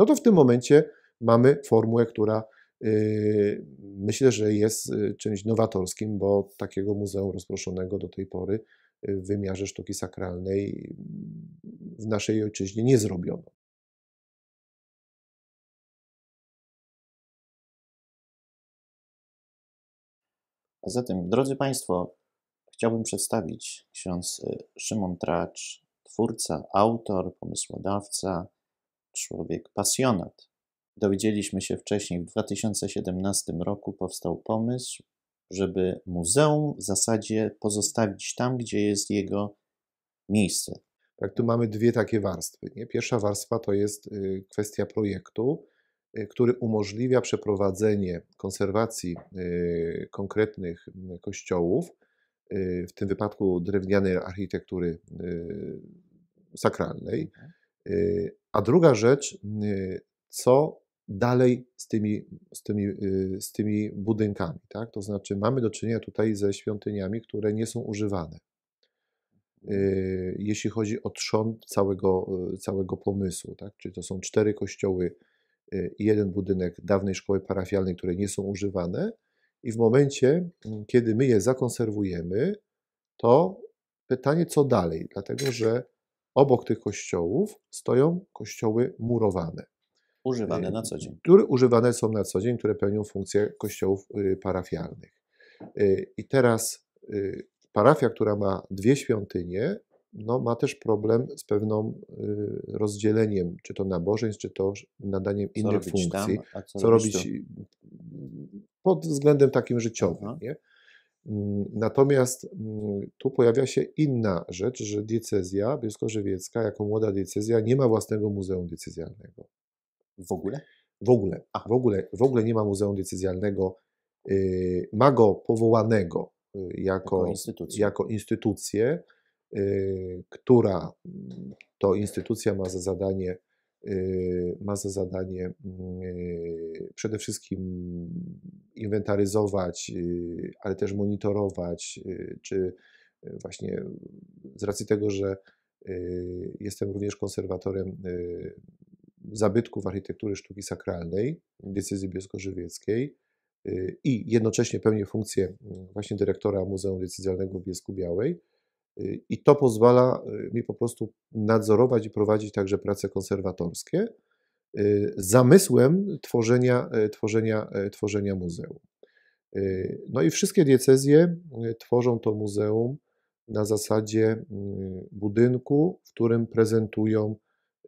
no to w tym momencie mamy formułę, która yy, myślę, że jest yy, czymś nowatorskim, bo takiego muzeum rozproszonego do tej pory w wymiarze sztuki sakralnej w naszej ojczyźnie nie zrobiono. A zatem, drodzy Państwo, chciałbym przedstawić ksiądz y, Szymon Tracz, twórca, autor, pomysłodawca, człowiek pasjonat. Dowiedzieliśmy się wcześniej, w 2017 roku powstał pomysł, żeby muzeum w zasadzie pozostawić tam, gdzie jest jego miejsce. Tak, tu mamy dwie takie warstwy. Nie? Pierwsza warstwa to jest y, kwestia projektu, y, który umożliwia przeprowadzenie konserwacji y, konkretnych kościołów, w tym wypadku drewnianej architektury sakralnej. Mhm. A druga rzecz, co dalej z tymi, z tymi, z tymi budynkami. Tak? To znaczy, mamy do czynienia tutaj ze świątyniami, które nie są używane. Jeśli chodzi o trzon całego, całego pomysłu, tak? czyli to są cztery kościoły i jeden budynek dawnej szkoły parafialnej, które nie są używane, i w momencie, mm, kiedy my je zakonserwujemy, to pytanie, co dalej? Dlatego, że obok tych kościołów stoją kościoły murowane. Używane na co dzień. Które używane są na co dzień, które pełnią funkcję kościołów y, parafialnych. Y, I teraz y, parafia, która ma dwie świątynie, no, ma też problem z pewną rozdzieleniem, czy to nabożeństw, czy to nadaniem co innych funkcji. Tam, co, co robić, robić pod względem takim życiowym. Nie? Mm, natomiast mm, tu pojawia się inna rzecz, że diecezja bielsko-żywiecka, jako młoda diecezja, nie ma własnego muzeum diecezjalnego. W ogóle? W ogóle. W ogóle, w ogóle nie ma muzeum decyzjalnego. Y, ma go powołanego y, jako, jako instytucję, jako instytucję y, która mm, to instytucja ma za zadanie ma za zadanie przede wszystkim inwentaryzować, ale też monitorować, czy właśnie z racji tego, że jestem również konserwatorem zabytków architektury sztuki sakralnej decyzji bielsko-żywieckiej y, i jednocześnie pełnię funkcję mm, właśnie dyrektora Muzeum Decyzjalnego w Biesku Białej. Y, I to pozwala y, mi po prostu nadzorować i prowadzić także prace konserwatorskie zamysłem tworzenia, tworzenia, tworzenia muzeum. No i wszystkie diecezje tworzą to muzeum na zasadzie budynku, w którym prezentują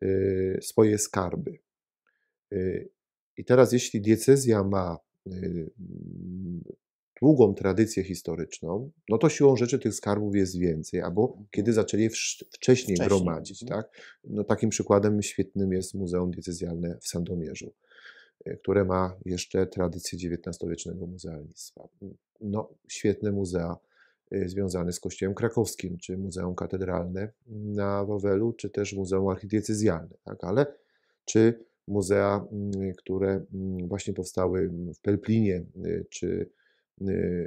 Y, swoje skarby. Y, I teraz, jeśli diecezja ma y, długą tradycję historyczną, no to siłą rzeczy tych skarbów jest więcej, albo mhm. kiedy zaczęli wcześniej, wcześniej. gromadzić. Mhm. Tak? No, takim przykładem świetnym jest Muzeum Diecezjalne w Sandomierzu, które ma jeszcze tradycję XIX-wiecznego muzealnictwa. No, świetne muzea Y, związany z Kościołem Krakowskim, czy Muzeum Katedralne na Wawelu, czy też Muzeum Archidiecezjalne, tak? ale czy muzea, które właśnie powstały w Pelplinie, y, czy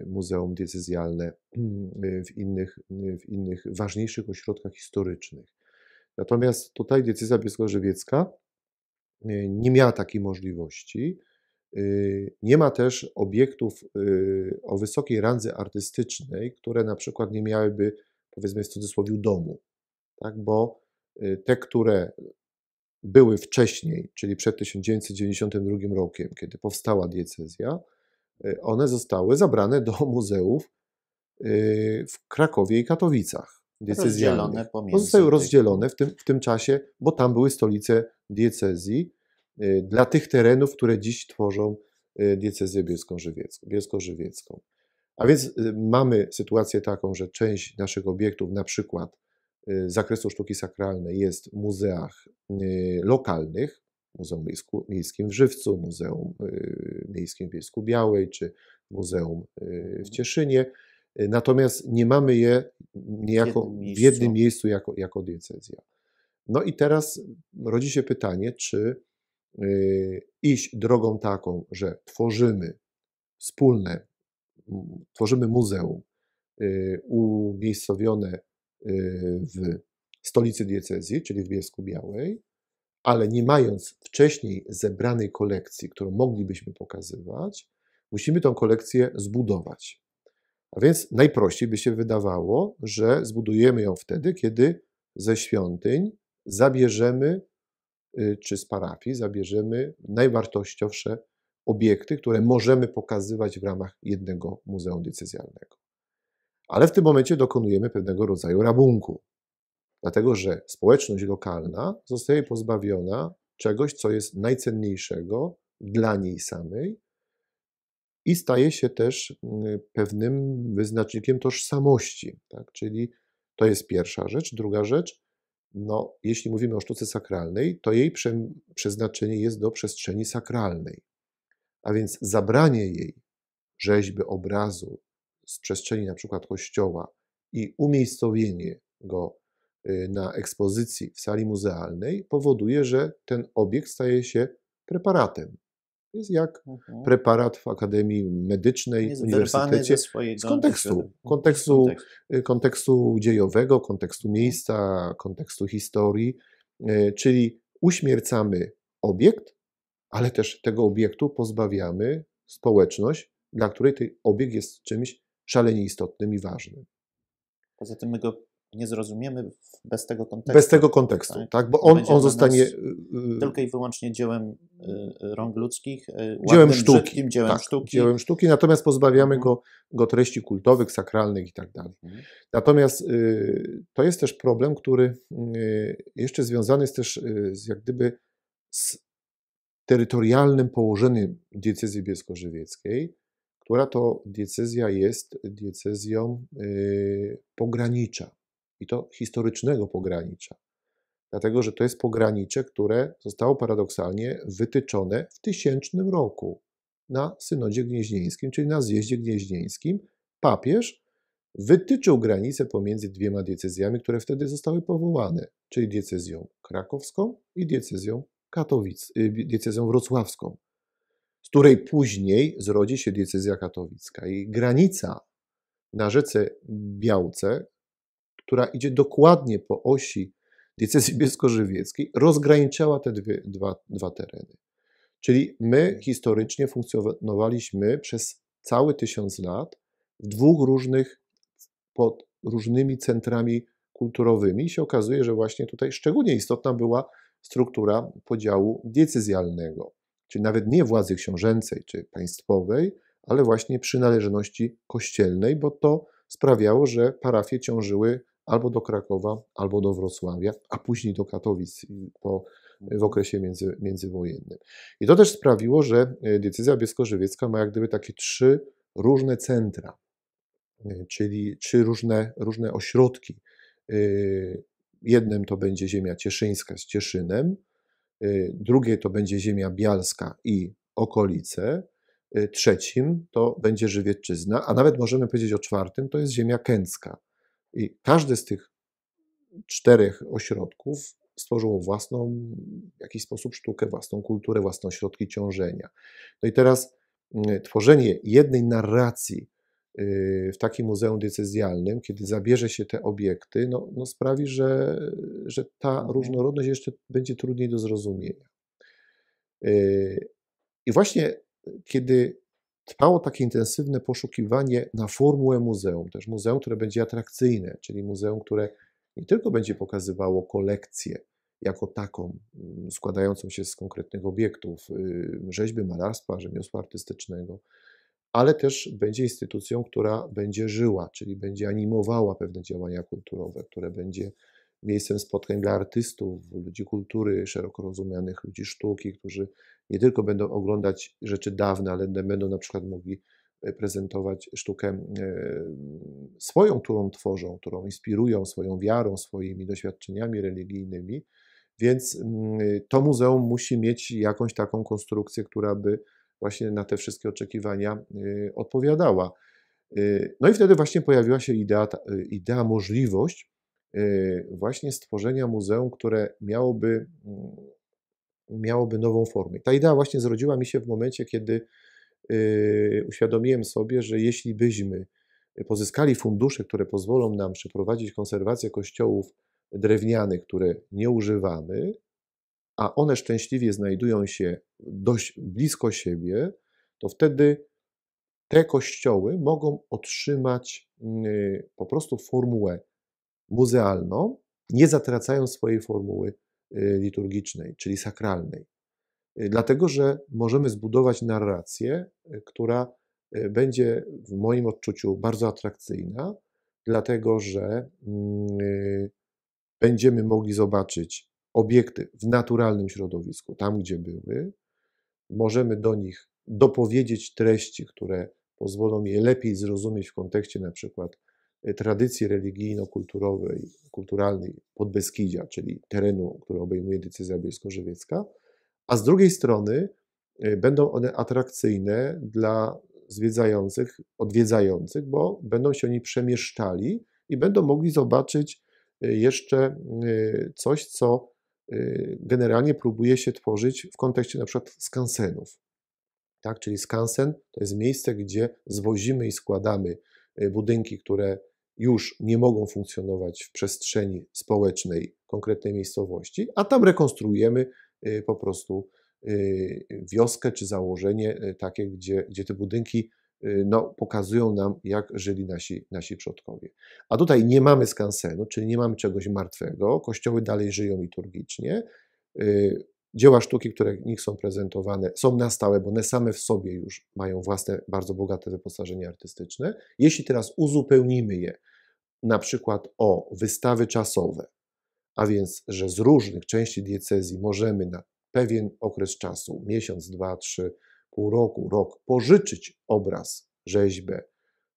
Muzeum Diecezjalne w innych, w innych ważniejszych ośrodkach historycznych. Natomiast tutaj decyzja bielsko-żywiecka nie miała takiej możliwości, Y, nie ma też obiektów y, o wysokiej randze artystycznej, które na przykład nie miałyby, powiedzmy w cudzysłowie, domu, tak? bo y, te, które były wcześniej, czyli przed 1992 rokiem, kiedy powstała diecezja, one zostały zabrane do muzeów w Krakowie i Katowicach. Rozdzielone pomiędzy. Zostały rozdzielone w tym, w tym czasie, bo tam były stolice diecezji Y, dla tych terenów, które dziś tworzą y, diecezję bielsko-żywiecką. A więc y, mamy sytuację taką, że część naszych obiektów, na przykład z zakresu sztuki sakralnej, jest w muzeach lokalnych, Muzeum Miejskim w Żywcu, Muzeum Miejskim w Bielsku Białej czy Muzeum w Cieszynie. Natomiast nie mamy je niejako w jednym miejscu jako, jako diecezja. No i teraz rodzi się pytanie, czy Y, iść drogą taką, że tworzymy wspólne, tworzymy muzeum y, umiejscowione y, w stolicy diecezji, czyli w Biesku Białej, ale nie mając wcześniej zebranej kolekcji, którą moglibyśmy pokazywać, musimy tą kolekcję zbudować. A więc najprościej by się wydawało, że zbudujemy ją wtedy, kiedy ze świątyń zabierzemy, y, czy z parafii zabierzemy najwartościowsze obiekty, które możemy pokazywać w ramach jednego muzeum decyzjalnego. Ale w tym momencie dokonujemy pewnego rodzaju rabunku, dlatego że społeczność lokalna zostaje pozbawiona czegoś, co jest najcenniejszego dla niej samej i staje się też mm, pewnym wyznacznikiem tożsamości. Tak? Czyli to jest pierwsza rzecz. Druga rzecz, no, jeśli mówimy o sztuce sakralnej, to jej prze, przeznaczenie jest do przestrzeni sakralnej. A więc zabranie jej rzeźby, obrazu z przestrzeni na przykład kościoła i umiejscowienie go na ekspozycji w sali muzealnej powoduje, że ten obiekt staje się preparatem. Jest jak mhm. preparat w Akademii Medycznej, jest Uniwersytecie. Z kontekstu, kontekstu, y, kontekstu dziejowego, kontekstu mhm. miejsca, kontekstu historii. Y, czyli uśmiercamy obiekt, ale też tego obiektu pozbawiamy społeczność, dla której ten obiekt jest czymś szalenie istotnym i ważnym. Poza tym my go nie zrozumiemy bez tego kontekstu. Bez tego kontekstu, tak? tak? Bo on, on zostanie. Y, y, tylko i wyłącznie dziełem y, rąk ludzkich, dziełem sztuki. dziełem tak, sztuki. Dziełem sztuki, natomiast pozbawiamy mhm. go, go treści kultowych, sakralnych i tak dalej. Mhm. Natomiast to jest też problem, który jeszcze związany jest też z, jak gdyby z terytorialnym położeniem diecezji bielsko-żywieckiej, która to diecezja jest diecezją pogranicza i to historycznego pogranicza. Dlatego, że to jest pogranicze, które zostało paradoksalnie wytyczone w tysięcznym roku na synodzie gnieźnieńskim, czyli na zjeździe gnieźnieńskim. Papież wytyczył granicę pomiędzy dwiema diecezjami, które wtedy zostały powołane, czyli diecezją krakowską i diecezją, Katowic, y, diecezją wrocławską, z której później zrodzi się diecezja katowicka. I granica na rzece Białce która idzie dokładnie po osi diecezji bielsko-żywieckiej, rozgraniczała te dwie, dwa, dwa tereny. Czyli my historycznie funkcjonowaliśmy przez cały tysiąc lat w dwóch różnych, pod różnymi centrami kulturowymi. I się okazuje, że właśnie tutaj szczególnie istotna była struktura podziału decyzjalnego, czyli nawet nie władzy książęcej czy państwowej, ale właśnie przynależności kościelnej, bo to sprawiało, że parafie ciążyły albo do Krakowa, albo do Wrocławia, a później do Katowic po, w mhm. okresie między, międzywojennym. I to też sprawiło, że e, decyzja bielsko-żywiecka ma jak gdyby takie trzy różne centra, e, czyli trzy różne, różne ośrodki. E, jednym to będzie ziemia cieszyńska z Cieszynem, drugie to będzie ziemia bialska i okolice, trzecim to będzie Żywiecczyzna, a nawet możemy powiedzieć o czwartym, to jest ziemia kęcka. I każdy z tych czterech ośrodków stworzył własną, w jakiś sposób sztukę, własną kulturę, własne ośrodki ciążenia. No i teraz mm, tworzenie jednej narracji y, w takim muzeum decyzjalnym, kiedy zabierze się te obiekty, no, no sprawi, że, że ta mhm. różnorodność jeszcze będzie trudniej do zrozumienia. Y, I właśnie kiedy trwało takie intensywne poszukiwanie na formułę muzeum, też muzeum, które będzie atrakcyjne, czyli muzeum, które nie tylko będzie pokazywało kolekcję jako taką, składającą się z konkretnych obiektów, y, rzeźby, malarstwa, rzemiosła artystycznego, ale też będzie instytucją, która będzie żyła, czyli będzie animowała pewne działania kulturowe, które będzie miejscem spotkań dla artystów, ludzi kultury, szeroko rozumianych ludzi sztuki, którzy nie tylko będą oglądać rzeczy dawne, ale będą na przykład mogli e, prezentować sztukę e, swoją, którą tworzą, którą inspirują swoją wiarą, swoimi doświadczeniami religijnymi. Więc mm, to muzeum musi mieć jakąś taką konstrukcję, która by właśnie na te wszystkie oczekiwania e, odpowiadała. No i wtedy właśnie pojawiła się idea, idea możliwość właśnie stworzenia muzeum, które miałoby mm, miałoby nową formę. Ta idea właśnie zrodziła mi się w momencie, kiedy y, uświadomiłem sobie, że jeśli byśmy pozyskali fundusze, które pozwolą nam przeprowadzić konserwację kościołów drewnianych, które nie używamy, a one szczęśliwie znajdują się dość blisko siebie, to wtedy te kościoły mogą otrzymać y, po prostu formułę muzealną, nie zatracając swojej formuły liturgicznej, czyli sakralnej. Y, dlatego, że możemy zbudować narrację, która będzie w moim odczuciu bardzo atrakcyjna, dlatego że mm, będziemy mogli zobaczyć obiekty w naturalnym środowisku, tam gdzie były, możemy do nich dopowiedzieć treści, które pozwolą je lepiej zrozumieć w kontekście na przykład tradycji religijno-kulturowej, kulturalnej Podbeskidzia, czyli terenu, który obejmuje decyzja bielsko-żywiecka, a z drugiej strony e, będą one atrakcyjne dla zwiedzających, odwiedzających, bo będą się oni przemieszczali i będą mogli zobaczyć e, jeszcze coś, co generalnie próbuje się tworzyć w kontekście na przykład skansenów tak? Czyli skansen to jest miejsce, gdzie zwozimy i składamy budynki, które już nie mogą funkcjonować w przestrzeni społecznej konkretnej miejscowości, a tam rekonstruujemy y, po prostu y, wioskę czy założenie takie, gdzie, gdzie te budynki no, pokazują nam, jak żyli nasi, nasi przodkowie. A tutaj nie mamy skansenu, czyli nie mamy czegoś martwego, kościoły dalej żyją liturgicznie, Dzieła sztuki, które w nich są prezentowane, są na stałe, bo one same w sobie już mają własne, bardzo bogate wyposażenie artystyczne. Jeśli teraz uzupełnimy je na przykład o wystawy czasowe, a więc, że z różnych części diecezji możemy na pewien okres czasu, miesiąc, dwa, trzy, pół roku, rok, pożyczyć obraz, rzeźbę,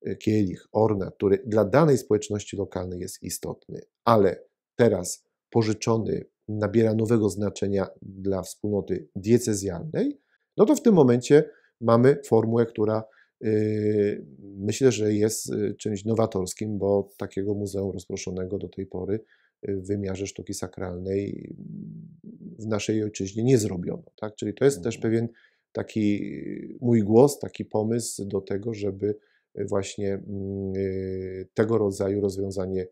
y, kielich, ornat, który dla danej społeczności lokalnej jest istotny, ale teraz pożyczony nabiera nowego znaczenia dla wspólnoty diecezjalnej, no to w tym momencie mamy formułę, która yy, myślę, że jest yy, czymś nowatorskim, bo takiego muzeum rozproszonego do tej pory w wymiarze sztuki sakralnej w naszej ojczyźnie nie zrobiono. Tak? Czyli to jest też mhm. pewien taki mój głos, taki pomysł do tego, żeby właśnie mm, tego rodzaju rozwiązanie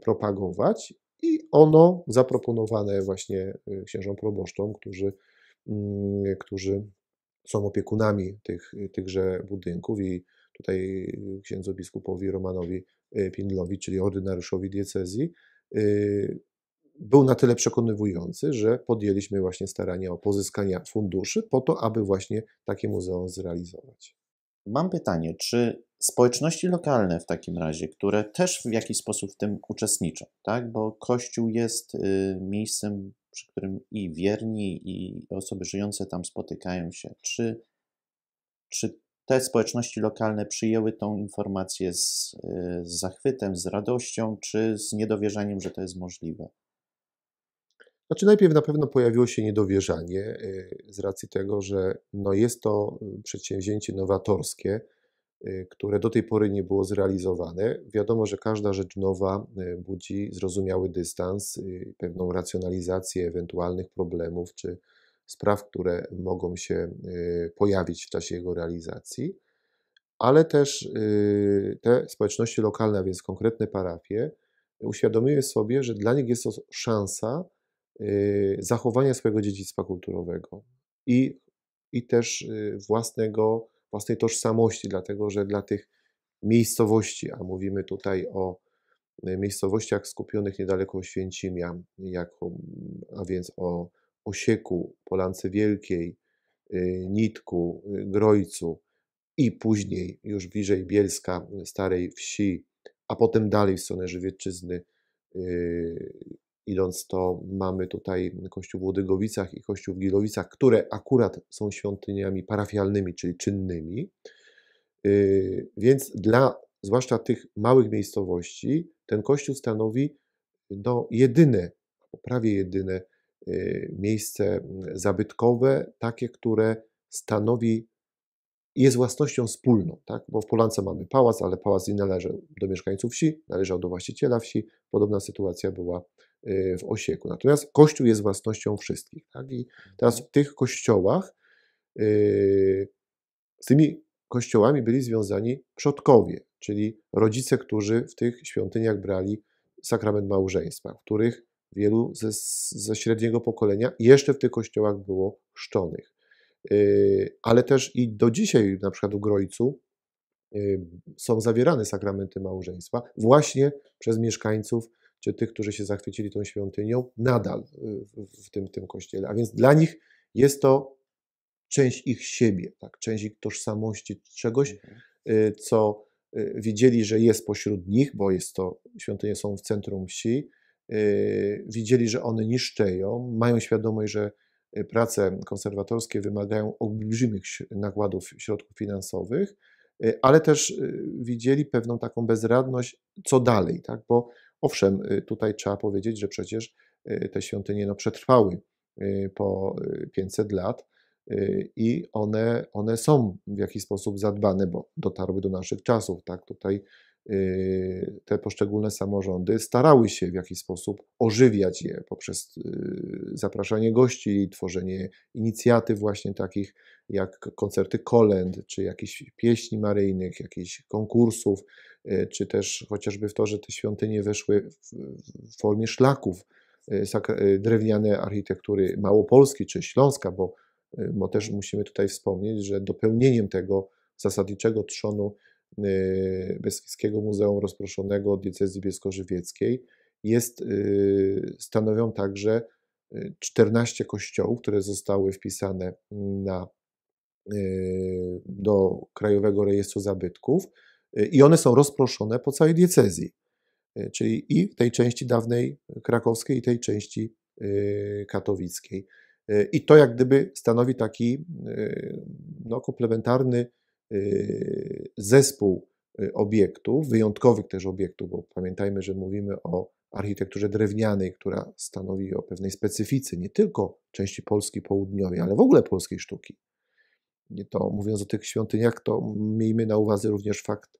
propagować i ono zaproponowane właśnie y, księżom proboszczom, którzy, mm, którzy są opiekunami tych, tychże budynków i tutaj księdzu biskupowi Romanowi y, Pindlowi, czyli ordynariuszowi diecezji, y, był na tyle przekonywujący, że podjęliśmy właśnie starania o pozyskanie funduszy po to, aby właśnie takie muzeum zrealizować. Mam pytanie, czy społeczności lokalne w takim razie, które też w jakiś sposób w tym uczestniczą, tak? bo Kościół jest y, miejscem, przy którym i wierni, i osoby żyjące tam spotykają się. Czy, czy te społeczności lokalne przyjęły tą informację z, y, z zachwytem, z radością, czy z niedowierzaniem, że to jest możliwe? Znaczy najpierw na pewno pojawiło się niedowierzanie y, z racji tego, że no jest to przedsięwzięcie nowatorskie, Y, które do tej pory nie było zrealizowane. Wiadomo, że każda rzecz nowa y, budzi zrozumiały dystans, y, pewną racjonalizację ewentualnych problemów czy spraw, które mogą się pojawić w czasie jego realizacji, ale też te społeczności lokalne, a więc konkretne parafie, uświadomiły sobie, że dla nich jest to szansa zachowania swojego dziedzictwa kulturowego i, i też własnego własnej tożsamości, dlatego że dla tych miejscowości, a mówimy tutaj o e, miejscowościach skupionych niedaleko Oświęcimia, jako, a więc o Osieku, Polance Wielkiej, Nitku, Grojcu i później już bliżej Bielska, Starej Wsi, a potem dalej w stronę Żywiecczyzny, idąc to mamy tutaj kościół w Łodygowicach i kościół w Gilowicach, które akurat są świątyniami parafialnymi, czyli czynnymi. Y, więc dla zwłaszcza tych małych miejscowości ten kościół stanowi no, jedyne, prawie jedyne y, miejsce zabytkowe, takie, które stanowi jest własnością wspólną, tak? bo w Polance mamy pałac, ale pałac nie należał do mieszkańców wsi, należał do właściciela wsi. Podobna sytuacja była w Osieku. Natomiast kościół jest własnością wszystkich. Tak? I teraz w tych kościołach y, z tymi kościołami byli związani przodkowie, czyli rodzice, którzy w tych świątyniach brali sakrament małżeństwa, których wielu ze, ze średniego pokolenia jeszcze w tych kościołach było chrzczonych. Ale też i do dzisiaj, na przykład w Grojcu, są zawierane sakramenty małżeństwa właśnie przez mieszkańców czy tych, którzy się zachwycili tą świątynią, nadal w, w tym, tym kościele. A więc dla nich jest to część ich siebie, tak? część ich tożsamości, czegoś, mhm. y, co y, widzieli, że jest pośród nich, bo jest to, świątynie są w centrum wsi, y, widzieli, że one niszczeją, mają świadomość, że prace konserwatorskie wymagają olbrzymich nakładów środków finansowych, ale też widzieli pewną taką bezradność, co dalej, tak? bo owszem, tutaj trzeba powiedzieć, że przecież te świątynie no, przetrwały po 500 lat, Y, i one, one są w jakiś sposób zadbane, bo dotarły do naszych czasów. Tak? Tutaj y, te poszczególne samorządy starały się w jakiś sposób ożywiać je poprzez y, zapraszanie gości, tworzenie inicjatyw właśnie takich jak koncerty kolęd, czy jakichś pieśni maryjnych, jakichś konkursów, czy też chociażby w to, że te świątynie weszły w formie szlaków drewniane architektury małopolskiej czy śląska, bo Y, bo też musimy tutaj wspomnieć, że dopełnieniem tego zasadniczego trzonu y, Beskidzkiego Muzeum Rozproszonego Diecezji Bielsko-Żywieckiej jest, y, stanowią także 14 kościołów, które zostały wpisane na, do Krajowego Rejestru Zabytków i one są rozproszone po całej diecezji, czyli i w tej części dawnej krakowskiej, i tej części katowickiej. I to jak gdyby stanowi taki no, komplementarny zespół obiektów, wyjątkowych też obiektów, bo pamiętajmy, że mówimy o architekturze drewnianej, która stanowi o pewnej specyfice nie tylko części Polski południowej, ale w ogóle polskiej sztuki. To mówiąc o tych świątyniach, to miejmy na uwadze również fakt,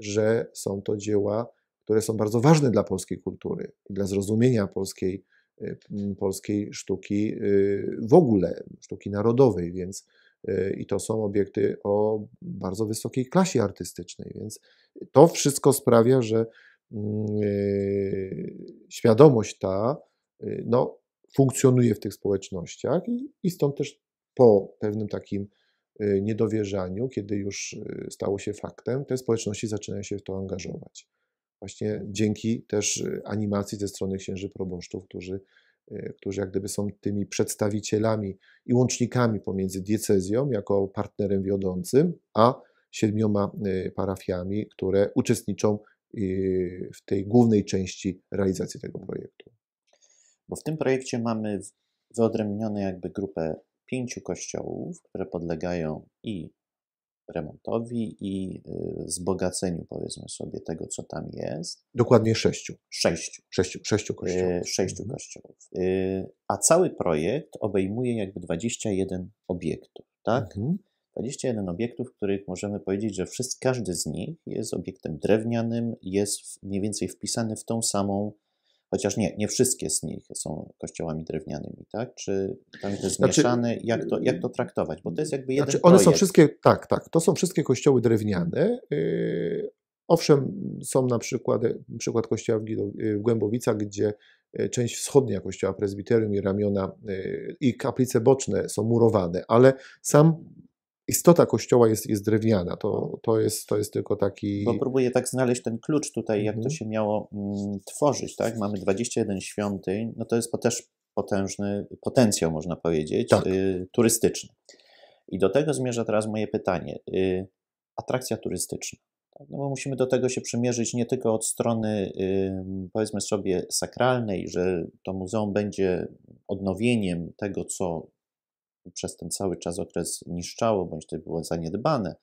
że są to dzieła, które są bardzo ważne dla polskiej kultury dla zrozumienia polskiej Y, polskiej sztuki y, w ogóle, sztuki narodowej, więc y, i to są obiekty o bardzo wysokiej klasie artystycznej, więc to wszystko sprawia, że mm, świadomość ta no, funkcjonuje w tych społecznościach i, i stąd też po pewnym takim niedowierzaniu, kiedy już stało się faktem, te społeczności zaczynają się w to angażować właśnie dzięki też y, animacji ze strony księży proboszczów, którzy, y, którzy jak gdyby są tymi przedstawicielami i łącznikami pomiędzy diecezją jako partnerem wiodącym, a siedmioma y, parafiami, które uczestniczą w tej głównej części realizacji tego projektu. Bo w tym projekcie mamy wyodrębnione jakby grupę pięciu kościołów, które podlegają i remontowi i y, wzbogaceniu, powiedzmy sobie, tego, co tam jest. Dokładnie sześciu. Sześciu. Sześciu, sześciu kościołów. Y, sześciu mhm. kościołów. Y, a cały projekt obejmuje jakby 21 obiektów, tak? Mhm. 21 obiektów, których możemy powiedzieć, że wszyscy, każdy z nich jest obiektem drewnianym, jest mniej więcej wpisany w tą samą Chociaż nie, nie wszystkie z nich są kościołami drewnianymi, tak? Czy tam jest znaczy, mieszane? Jak to, jak to traktować? Bo to jest jakby jeden znaczy One projekt. są wszystkie, tak, tak, to są wszystkie kościoły drewniane. Yy, owszem, są na przykład, przykład kościoła w, w Głębowicach, gdzie część wschodnia kościoła prezbiterium i ramiona i kaplice boczne są murowane, ale sam istota kościoła jest, jest drewniana. To, to, jest, to jest tylko taki. Bo próbuję tak znaleźć ten klucz tutaj, jak to mhm. się miało mm, tworzyć. Tak? Mamy 21 świątyń, no to jest też potężny potencjał, można powiedzieć, tak. y, turystyczny. I do tego zmierza teraz moje pytanie. Y, atrakcja turystyczna. Tak? No bo musimy do tego się przymierzyć nie tylko od strony, y, powiedzmy sobie, sakralnej, że to muzeum będzie odnowieniem tego, co przez ten cały czas okres niszczało, bądź to było zaniedbane,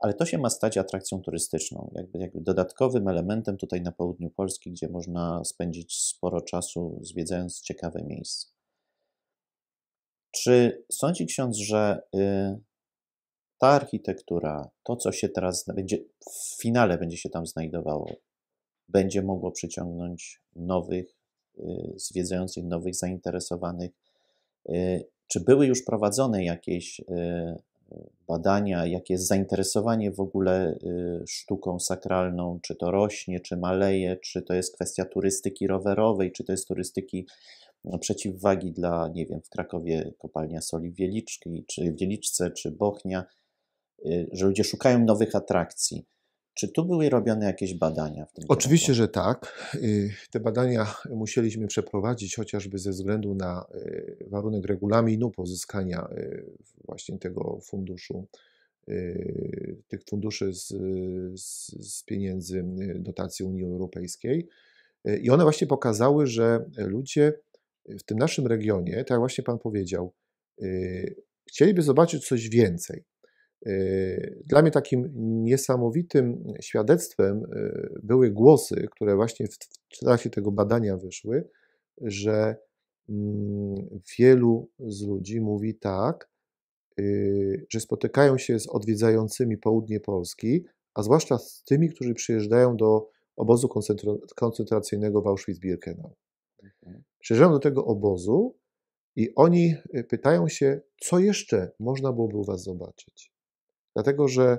ale to się ma stać atrakcją turystyczną, jakby, jakby dodatkowym elementem tutaj na południu Polski, gdzie można spędzić sporo czasu zwiedzając ciekawe miejsca. Czy sądzi ksiądz, że y, ta architektura, to co się teraz będzie, w finale będzie się tam znajdowało, będzie mogło przyciągnąć nowych y, zwiedzających, nowych zainteresowanych? Y, czy były już prowadzone jakieś y, badania, jakie jest zainteresowanie w ogóle sztuką sakralną, czy to rośnie, czy maleje, czy to jest kwestia turystyki rowerowej, czy to jest turystyki no, przeciwwagi dla, nie wiem, w Krakowie kopalnia soli Wieliczki, czy Wieliczce, czy Bochnia, że ludzie szukają nowych atrakcji. Czy tu były robione jakieś badania? W tym Oczywiście, kierunku? że tak. Y, te badania musieliśmy przeprowadzić chociażby ze względu na y, warunek regulaminu pozyskania y, właśnie tego funduszu, tych funduszy z, z, z pieniędzy dotacji Unii Europejskiej. I one właśnie pokazały, że ludzie w tym naszym regionie, tak jak właśnie Pan powiedział, chcieliby zobaczyć coś więcej. Yy, dla mnie takim niesamowitym świadectwem yy, były głosy, które właśnie w trakcie tego badania wyszły, że mm, wielu z ludzi mówi tak, yy, że spotykają się z odwiedzającymi południe Polski, a zwłaszcza z tymi, którzy przyjeżdżają do obozu koncentracyjnego w Auschwitz-Birkenau. Mhm. Przyjeżdżają do tego obozu i oni pytają się, co jeszcze można byłoby u Was zobaczyć. Dlatego, że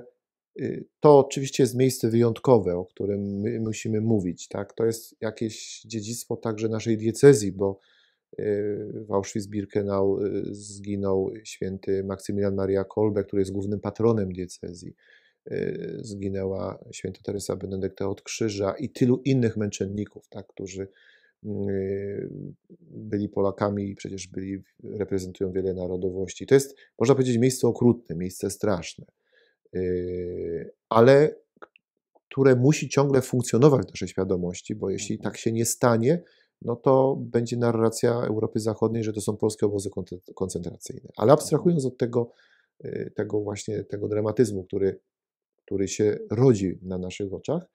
y, to oczywiście jest miejsce wyjątkowe, o którym my musimy mówić. Tak? To jest jakieś dziedzictwo także naszej diecezji, bo y, w Auschwitz-Birkenau y, zginął święty Maksymilian Maria Kolbe, który jest głównym patronem diecezji. Zginęła święta Teresa Benedykta od Krzyża i tylu innych męczenników, tak, którzy byli Polakami i przecież byli, reprezentują wiele narodowości. To jest, można powiedzieć, miejsce okrutne, miejsce straszne. Yy, ale które musi ciągle funkcjonować w naszej świadomości, bo jeśli mhm. tak się nie stanie, no to będzie narracja Europy Zachodniej, że to są polskie obozy koncentracyjne. Ale abstrahując od tego, yy, tego właśnie tego dramatyzmu, który, który się rodzi na naszych oczach,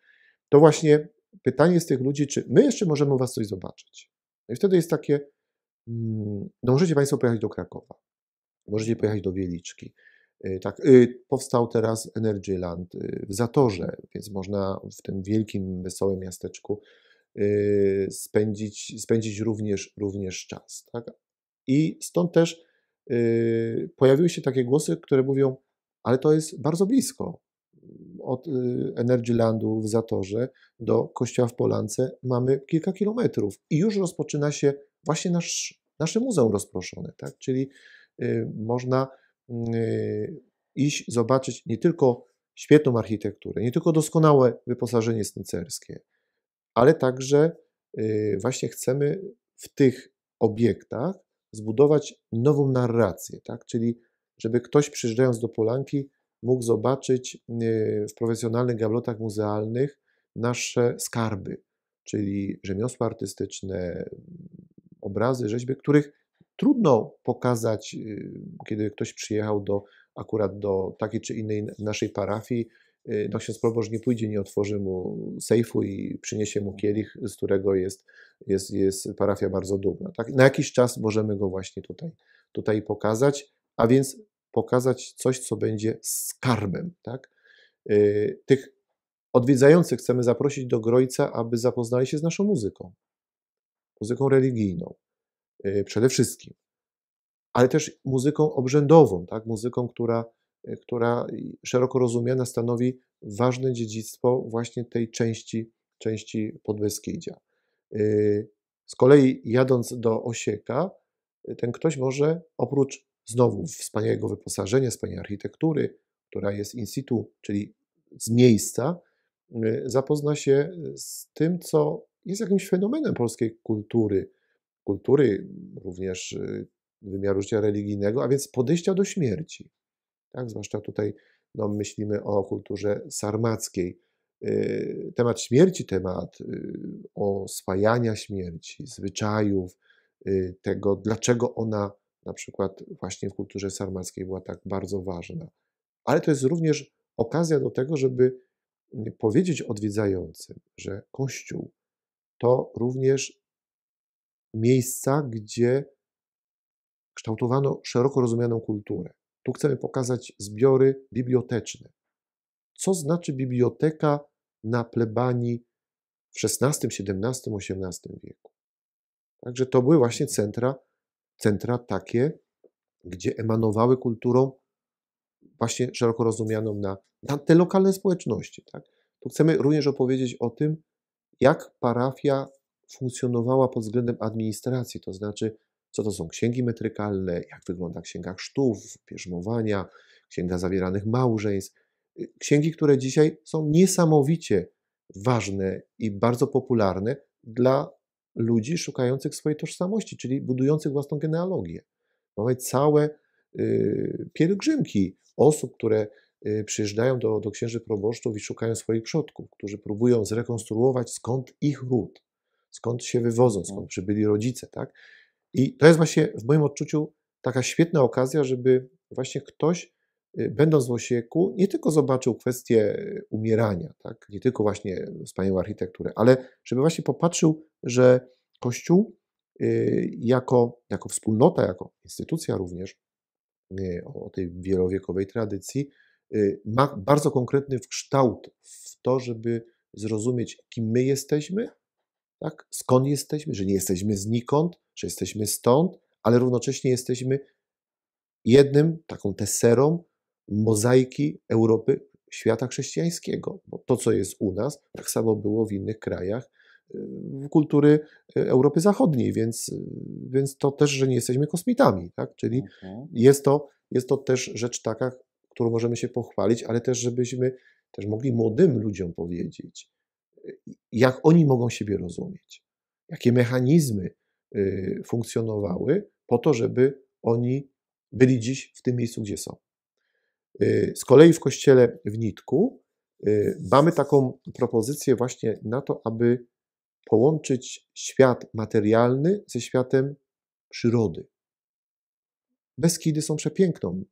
to właśnie pytanie jest tych ludzi, czy my jeszcze możemy u Was coś zobaczyć. No i wtedy jest takie, mm, no możecie Państwo pojechać do Krakowa, możecie pojechać do Wieliczki, tak, y, powstał teraz Energyland y, w Zatorze, więc można w tym wielkim, wesołym miasteczku spędzić, spędzić również, również czas. Tak? I stąd też pojawiły się takie głosy, które mówią, ale to jest bardzo blisko. Od Energylandu w Zatorze do kościoła w Polance mamy kilka kilometrów i już rozpoczyna się właśnie nasz, nasze muzeum rozproszone. Tak? Czyli można Y, iść, zobaczyć nie tylko świetną architekturę, nie tylko doskonałe wyposażenie snycerskie, ale także y, właśnie chcemy w tych obiektach zbudować nową narrację, tak? czyli żeby ktoś przyjeżdżając do Polanki mógł zobaczyć y, w profesjonalnych gablotach muzealnych nasze skarby, czyli rzemiosła artystyczne, obrazy, rzeźby, których trudno pokazać, y, kiedy ktoś przyjechał do, akurat do takiej czy innej naszej parafii, y, no ksiądz proboszcz nie pójdzie, nie otworzy mu sejfu i przyniesie mu kielich, z którego jest, jest, jest parafia bardzo dumna. Tak? Na jakiś czas możemy go właśnie tutaj, tutaj pokazać, a więc pokazać coś, co będzie skarbem. Tak? Y, tych odwiedzających chcemy zaprosić do Grojca, aby zapoznali się z naszą muzyką, muzyką religijną. Y, przede wszystkim, ale też muzyką obrzędową, tak? muzyką, która, y, która szeroko rozumiana stanowi ważne dziedzictwo właśnie tej części, części Podbeskidzia. Y, z kolei jadąc do Osieka, ten ktoś może oprócz znowu wspaniałego wyposażenia, wspaniałej architektury, która jest in situ, czyli z miejsca, zapozna się z tym, co jest jakimś fenomenem polskiej kultury, kultury, również y, wymiaru życia religijnego, a więc podejścia do śmierci. Tak? Zwłaszcza tutaj no, myślimy o kulturze sarmackiej. Y, temat śmierci, temat y, oswajania śmierci, zwyczajów, tego, dlaczego ona na przykład właśnie w kulturze sarmackiej była tak bardzo ważna. Ale to jest również okazja do tego, żeby powiedzieć odwiedzającym, że Kościół to również miejsca, gdzie kształtowano szeroko rozumianą kulturę. Tu chcemy pokazać zbiory biblioteczne. Co znaczy biblioteka na plebanii w XVI, XVII, XVIII wieku? Także to były właśnie centra, centra takie, gdzie emanowały kulturą właśnie szeroko rozumianą na, na te lokalne społeczności. Tak? Tu chcemy również opowiedzieć o tym, jak parafia funkcjonowała pod względem administracji, to znaczy, co to są księgi metrykalne, jak wygląda księga chrztów, bierzmowania, księga zawieranych małżeństw. Księgi, które dzisiaj są niesamowicie ważne i bardzo popularne dla ludzi szukających swojej tożsamości, czyli budujących własną genealogię. Mamy całe y, pielgrzymki osób, które y, przyjeżdżają do, do księży proboszczów i szukają swoich przodków, którzy próbują zrekonstruować skąd ich ród, skąd się wywodzą, skąd mhm. przybyli rodzice. Tak? I to jest właśnie w moim odczuciu taka świetna okazja, żeby właśnie ktoś, y, będąc w Osieku, nie tylko zobaczył kwestię umierania, tak? nie tylko właśnie wspaniałą architekturę, ale żeby właśnie popatrzył, że Kościół jako, jako wspólnota, jako instytucja również, o tej wielowiekowej tradycji, y, ma bardzo konkretny kształt w to, żeby zrozumieć, kim my jesteśmy, tak? skąd jesteśmy, że nie jesteśmy znikąd, że jesteśmy stąd, ale równocześnie jesteśmy jednym, taką teserą mozaiki Europy, świata chrześcijańskiego. Bo to, co jest u nas, tak samo było w innych krajach kultury Europy Zachodniej, więc, więc to też, że nie jesteśmy kosmitami, tak? czyli mhm. jest, to, jest to też rzecz taka, którą możemy się pochwalić, ale też, żebyśmy też mogli młodym ludziom powiedzieć, jak oni mogą siebie rozumieć, jakie mechanizmy y, funkcjonowały po to, żeby oni byli dziś w tym miejscu, gdzie są. Y, z kolei w kościele w Nitku y, mamy taką propozycję właśnie na to, aby połączyć świat materialny ze światem przyrody. Beskidy są przepiękną,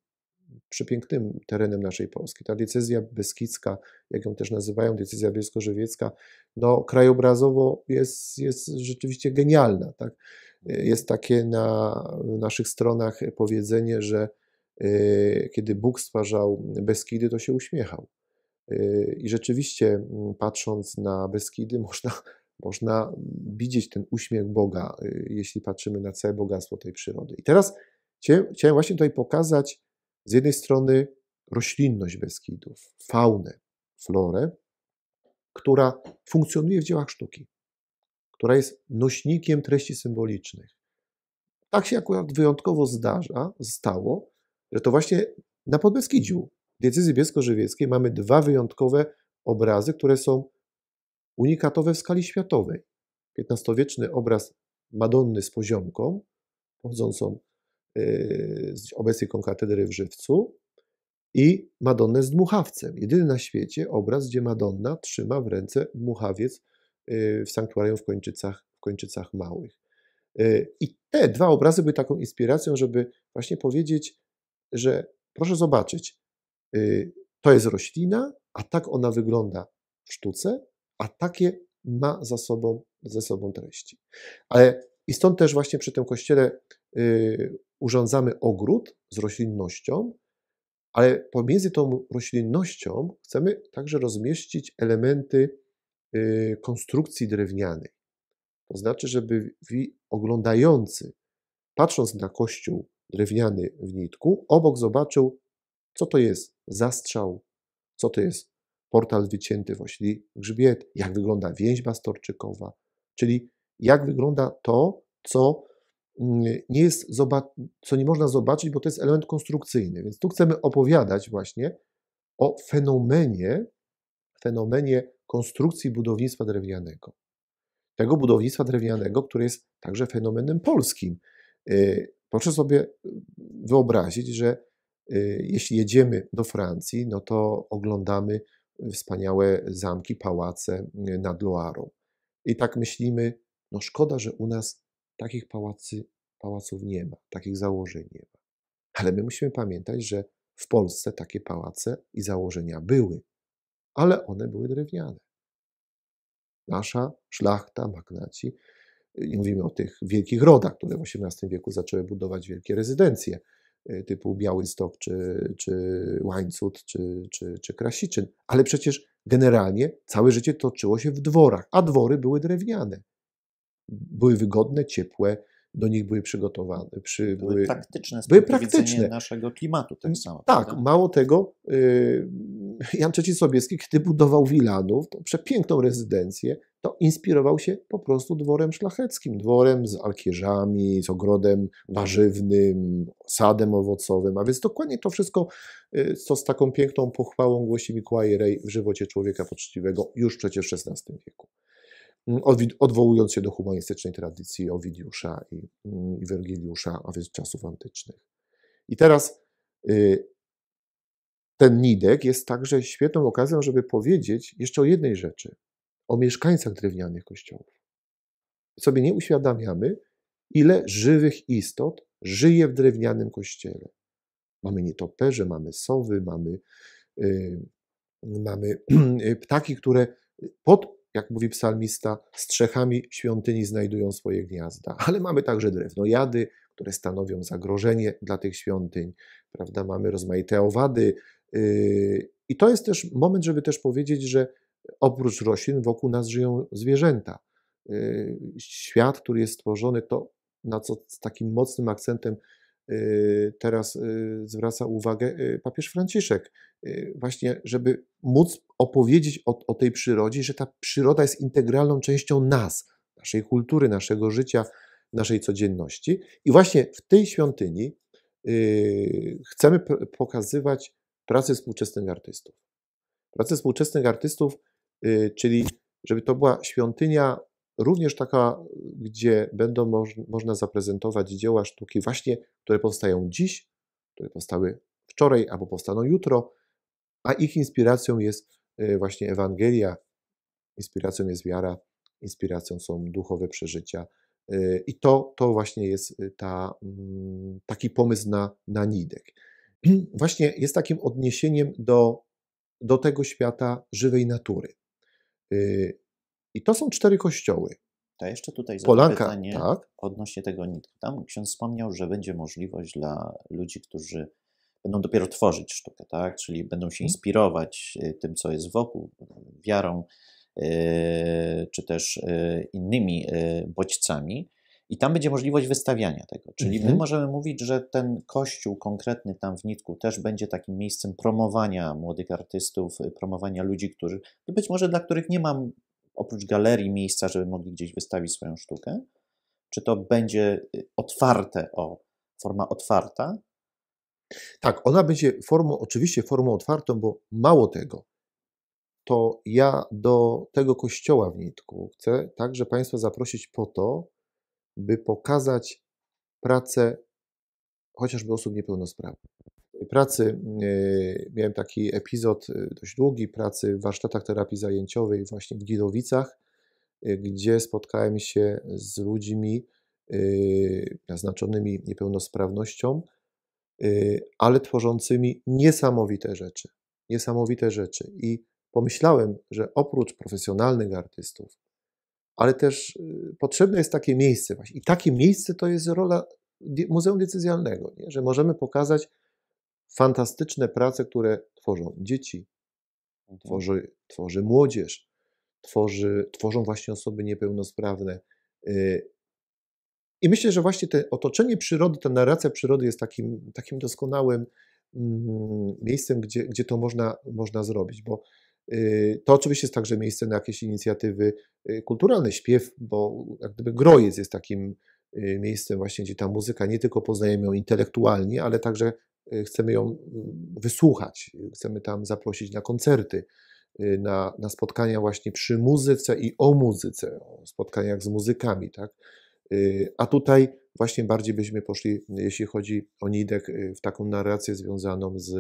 przepięknym terenem naszej Polski. Ta decyzja beskidzka, jak ją też nazywają, decyzja bielsko-żywiecka, no krajobrazowo jest, jest rzeczywiście genialna. Tak? Jest takie na naszych stronach powiedzenie, że y, kiedy Bóg stwarzał Beskidy, to się uśmiechał. Y, I rzeczywiście, patrząc na Beskidy, można można widzieć ten uśmiech Boga, y, jeśli patrzymy na całe bogactwo tej przyrody. I teraz chciałem właśnie tutaj pokazać z jednej strony roślinność Beskidów, faunę, florę, która funkcjonuje w dziełach sztuki, która jest nośnikiem treści symbolicznych. Tak się akurat wyjątkowo zdarza, stało, że to właśnie na Podbeskidziu, w decyzji bielsko-żywieckiej mamy dwa wyjątkowe obrazy, które są unikatowe w skali światowej. XV-wieczny obraz Madonny z poziomką, pochodzącą z obecnej konkatedry w Żywcu i Madonnę z dmuchawcem. Jedyny na świecie obraz, gdzie Madonna trzyma w ręce dmuchawiec y, w sanktuarium w Kończycach, w Kończycach Małych. Y, I te dwa obrazy były taką inspiracją, żeby właśnie powiedzieć, że proszę zobaczyć, to jest roślina, a tak ona wygląda w sztuce, a takie ma za sobą, ze sobą treści. Ale i stąd też właśnie przy tym kościele y, urządzamy ogród z roślinnością, ale pomiędzy tą roślinnością chcemy także rozmieścić elementy y, konstrukcji drewnianej. To znaczy, żeby oglądający, patrząc na kościół drewniany w nitku, obok zobaczył, co to jest zastrzał, co to jest portal wycięty w ośli grzbiet, jak wygląda więźba storczykowa, czyli jak wygląda to, co nie jest, co nie można zobaczyć, bo to jest element konstrukcyjny. Więc tu chcemy opowiadać właśnie o fenomenie, fenomenie konstrukcji budownictwa drewnianego. Tego budownictwa drewnianego, które jest także fenomenem polskim. Y, proszę sobie y, wyobrazić, że y, jeśli jedziemy do Francji, no to oglądamy wspaniałe zamki, pałace nad Loarą. I tak myślimy, no szkoda, że u nas takich pałacy, pałaców nie ma, takich założeń nie ma. Ale my musimy pamiętać, że w Polsce takie pałace i założenia były, ale one były drewniane. Nasza szlachta, magnaci, y, nie mówimy o tych wielkich rodach, które w XVIII wieku zaczęły budować wielkie rezydencje, Y, typu Białystok, czy, czy Łańcut, czy, czy, czy Krasiczyn. Ale przecież generalnie całe życie toczyło się w dworach, a dwory były drewniane. Były wygodne, ciepłe, do nich były przygotowane. Przy, były, były praktyczne z były praktyczne. naszego klimatu tak samo. Tak, prawda? mało tego, y, Jan III Sobieski, kiedy budował Wilanów, tą przepiękną rezydencję, to inspirował się po prostu dworem szlacheckim, dworem z alkierzami, z ogrodem warzywnym, sadem owocowym, a więc dokładnie to wszystko, y, co z taką piękną pochwałą głosi Mikołaj Rej w żywocie człowieka poczciwego już przecież w XVI wieku. Mm, odwołując się do humanistycznej tradycji Owidiusza i, mm, i Wergiliusza, a więc czasów antycznych. I teraz y, ten Nidek jest także świetną okazją, żeby powiedzieć jeszcze o jednej rzeczy, o mieszkańcach drewnianych kościołów. Sobie nie uświadamiamy, ile żywych istot żyje w drewnianym kościele. Mamy nietoperze, mamy sowy, mamy, yy, mamy ptaki, które pod jak mówi psalmista, strzechami świątyni znajdują swoje gniazda. Ale mamy także drewnojady, które stanowią zagrożenie dla tych świątyń, prawda? Mamy rozmaite owady. Yy, I to jest też moment, żeby też powiedzieć, że oprócz roślin wokół nas żyją zwierzęta. Yy, świat, który jest stworzony, to na co z takim mocnym akcentem teraz zwraca uwagę papież Franciszek. Właśnie, żeby móc opowiedzieć o, o tej przyrodzie, że ta przyroda jest integralną częścią nas, naszej kultury, naszego życia, naszej codzienności. I właśnie w tej świątyni chcemy pokazywać pracę współczesnych artystów. Pracę współczesnych artystów, czyli żeby to była świątynia również taka, gdzie będą moż, można zaprezentować dzieła sztuki właśnie, które powstają dziś, które powstały wczoraj albo powstaną jutro, a ich inspiracją jest Y, właśnie Ewangelia, inspiracją jest wiara, inspiracją są duchowe przeżycia. Y, I to, to właśnie jest y, ta, mm, taki pomysł na, na Nidek. Właśnie jest takim odniesieniem do, do tego świata żywej natury. I to są cztery kościoły. To jeszcze tutaj Polanka, pytanie tak? odnośnie tego nitku. Tam ksiądz wspomniał, że będzie możliwość dla ludzi, którzy będą dopiero tworzyć sztukę, tak? czyli będą się mhm. inspirować y, tym, co jest wokół, wiarą, y, czy też y, innymi bodźcami. I tam będzie możliwość wystawiania tego. Czyli mhm. my możemy mówić, że ten kościół konkretny tam w Nitku też będzie takim miejscem promowania młodych artystów, promowania ludzi, którzy, no być może dla których nie mam oprócz galerii miejsca, żeby mogli gdzieś wystawić swoją sztukę. Czy to będzie otwarte, o, forma otwarta, tak, ona będzie formą, oczywiście formą otwartą, bo mało tego, to ja do tego kościoła w Nitku chcę także Państwa zaprosić po to, by pokazać pracę chociażby osób niepełnosprawnych. Pracy, yy, miałem taki epizod yy, dość długi, pracy w warsztatach terapii zajęciowej właśnie w Gidowicach, yy, gdzie spotkałem się z ludźmi naznaczonymi niepełnosprawnością, Y, ale tworzącymi niesamowite rzeczy. Niesamowite rzeczy. I pomyślałem, że oprócz profesjonalnych artystów, ale też y, potrzebne jest takie miejsce. Właśnie. I takie miejsce to jest rola Muzeum Decyzjalnego, nie? że możemy pokazać fantastyczne prace, które tworzą dzieci, mhm. tworzy, tworzy młodzież, tworzy, tworzą właśnie osoby niepełnosprawne. Y, i myślę, że właśnie to otoczenie przyrody, ta narracja przyrody jest takim, takim doskonałym mm, miejscem, gdzie, gdzie to można, można zrobić, bo y, to oczywiście jest także miejsce na jakieś inicjatywy y, kulturalne, śpiew, bo jak gdyby Grojec jest takim miejscem właśnie, gdzie ta muzyka nie tylko poznajemy ją intelektualnie, ale także chcemy ją mm, wysłuchać, chcemy tam zaprosić na koncerty, na, na spotkania właśnie przy muzyce i o muzyce, o spotkaniach z muzykami, tak? Y, a tutaj właśnie bardziej byśmy poszli, jeśli chodzi o Nidek, y, w taką narrację związaną z,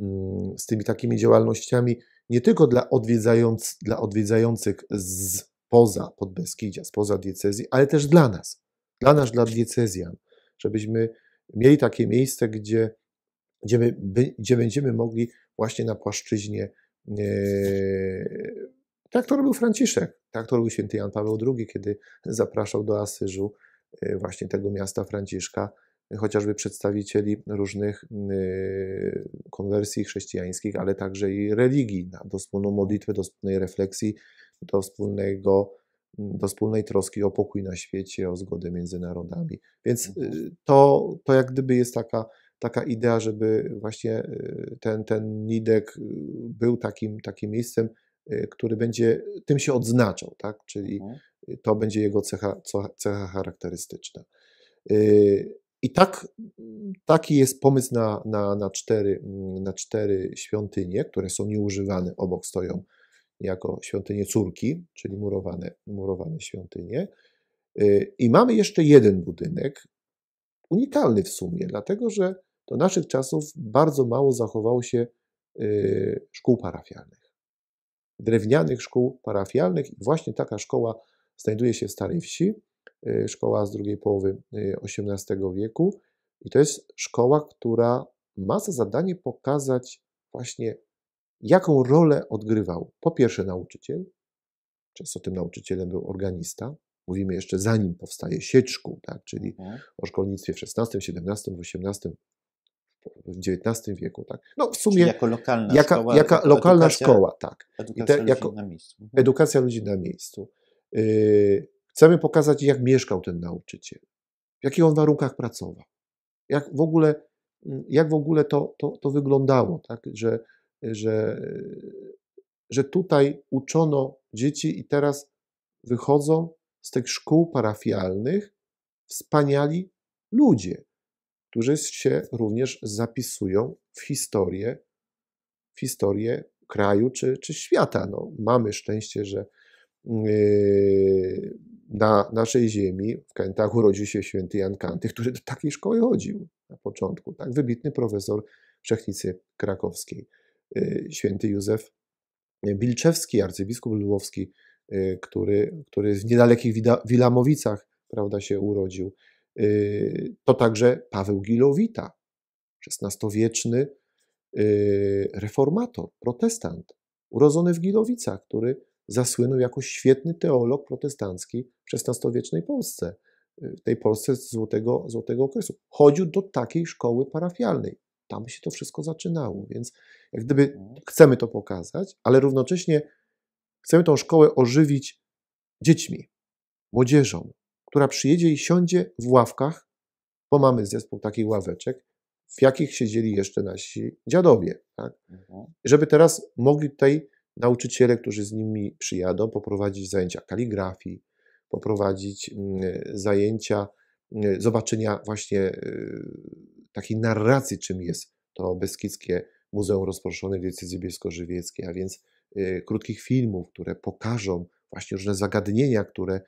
mm, z tymi takimi działalnościami, nie tylko dla, odwiedzając, dla odwiedzających spoza Podbeskidzia, spoza diecezji, ale też dla nas, dla nas, dla diecezjan, żebyśmy mieli takie miejsce, gdzie, gdzie, my, gdzie będziemy mogli właśnie na płaszczyźnie yy, tak to robił Franciszek, tak to robił święty Jan Paweł II, kiedy zapraszał do Asyżu e, właśnie tego miasta Franciszka, chociażby przedstawicieli różnych e, konwersji chrześcijańskich, ale także i religii, do wspólną modlitwę, do wspólnej refleksji, do wspólnego do wspólnej troski o pokój na świecie, o zgodę między narodami. Więc to, to jak gdyby jest taka, taka idea, żeby właśnie y, ten, ten Nidek y, był takim, takim miejscem, y, który będzie tym się odznaczał, tak? czyli Mhm. to będzie jego cecha, cecha charakterystyczna. I tak, taki jest pomysł na, na, na, cztery, mm, na cztery świątynie, które są nieużywane. Obok stoją jako świątynie córki, czyli murowane, murowane świątynie. I mamy jeszcze jeden budynek, unikalny w sumie, dlatego że do naszych czasów bardzo mało zachowało się y, szkół parafialnych. Drewnianych szkół parafialnych. I właśnie taka szkoła znajduje się w Starej Wsi, y, szkoła z drugiej połowy y, XVIII wieku. I to jest szkoła, która ma za zadanie pokazać właśnie, jaką rolę odgrywał po pierwsze nauczyciel, często tym nauczycielem był organista, mówimy jeszcze zanim powstaje sieć szkół, tak, czyli Mhm. o szkolnictwie w XVI, XVII, XVIII, XIX wieku. Tak. No w Czyli sumie jako lokalna jaka, szkoła. jaka lokalna edukacja, szkoła, tak. Edukacja te- ludzi jako- na miejscu. Mhm. Edukacja ludzi na miejscu. Yy, Chcemy pokazać, jak mieszkał ten nauczyciel, w jakich on warunkach pracował, jak w ogóle, mm, jak w ogóle to, to, to wyglądało, tak? że, że, że tutaj uczono dzieci i teraz wychodzą z tych szkół parafialnych wspaniali ludzie, którzy się również zapisują w historię, w historię kraju czy, czy świata. No, mamy szczęście, że yy, na naszej ziemi, w Kętach, urodził się święty Jan Kanty, który do takiej szkoły chodził na początku. Tak? Wybitny profesor Wszechnicy Krakowskiej. Yy, Święty Józef Bilczewski, arcybiskup lwowski, yy, który, który w niedalekich Wilamowicach prawda, się urodził. Yy, To także Paweł Gilowita, XVI-wieczny yy, reformator, protestant, urodzony w Gilowicach, który zasłynął jako świetny teolog protestancki w XVI-wiecznej Polsce, yy, w tej Polsce z złotego, złotego okresu. Chodził do takiej szkoły parafialnej. Tam się to wszystko zaczynało, więc jak gdyby Mhm. chcemy to pokazać, ale równocześnie chcemy tą szkołę ożywić dziećmi, młodzieżą, która przyjedzie i siądzie w ławkach, bo mamy zespół takich ławeczek, w jakich siedzieli jeszcze nasi dziadowie. Tak? Mhm. Żeby teraz mogli tutaj nauczyciele, którzy z nimi przyjadą, poprowadzić zajęcia kaligrafii, poprowadzić mm, zajęcia mm, zobaczenia właśnie y, takiej narracji, czym jest to Beskidzkie Muzeum Rozproszone w Diecezji Bielsko-Żywieckiej, a więc y, krótkich filmów, które pokażą właśnie różne zagadnienia, które,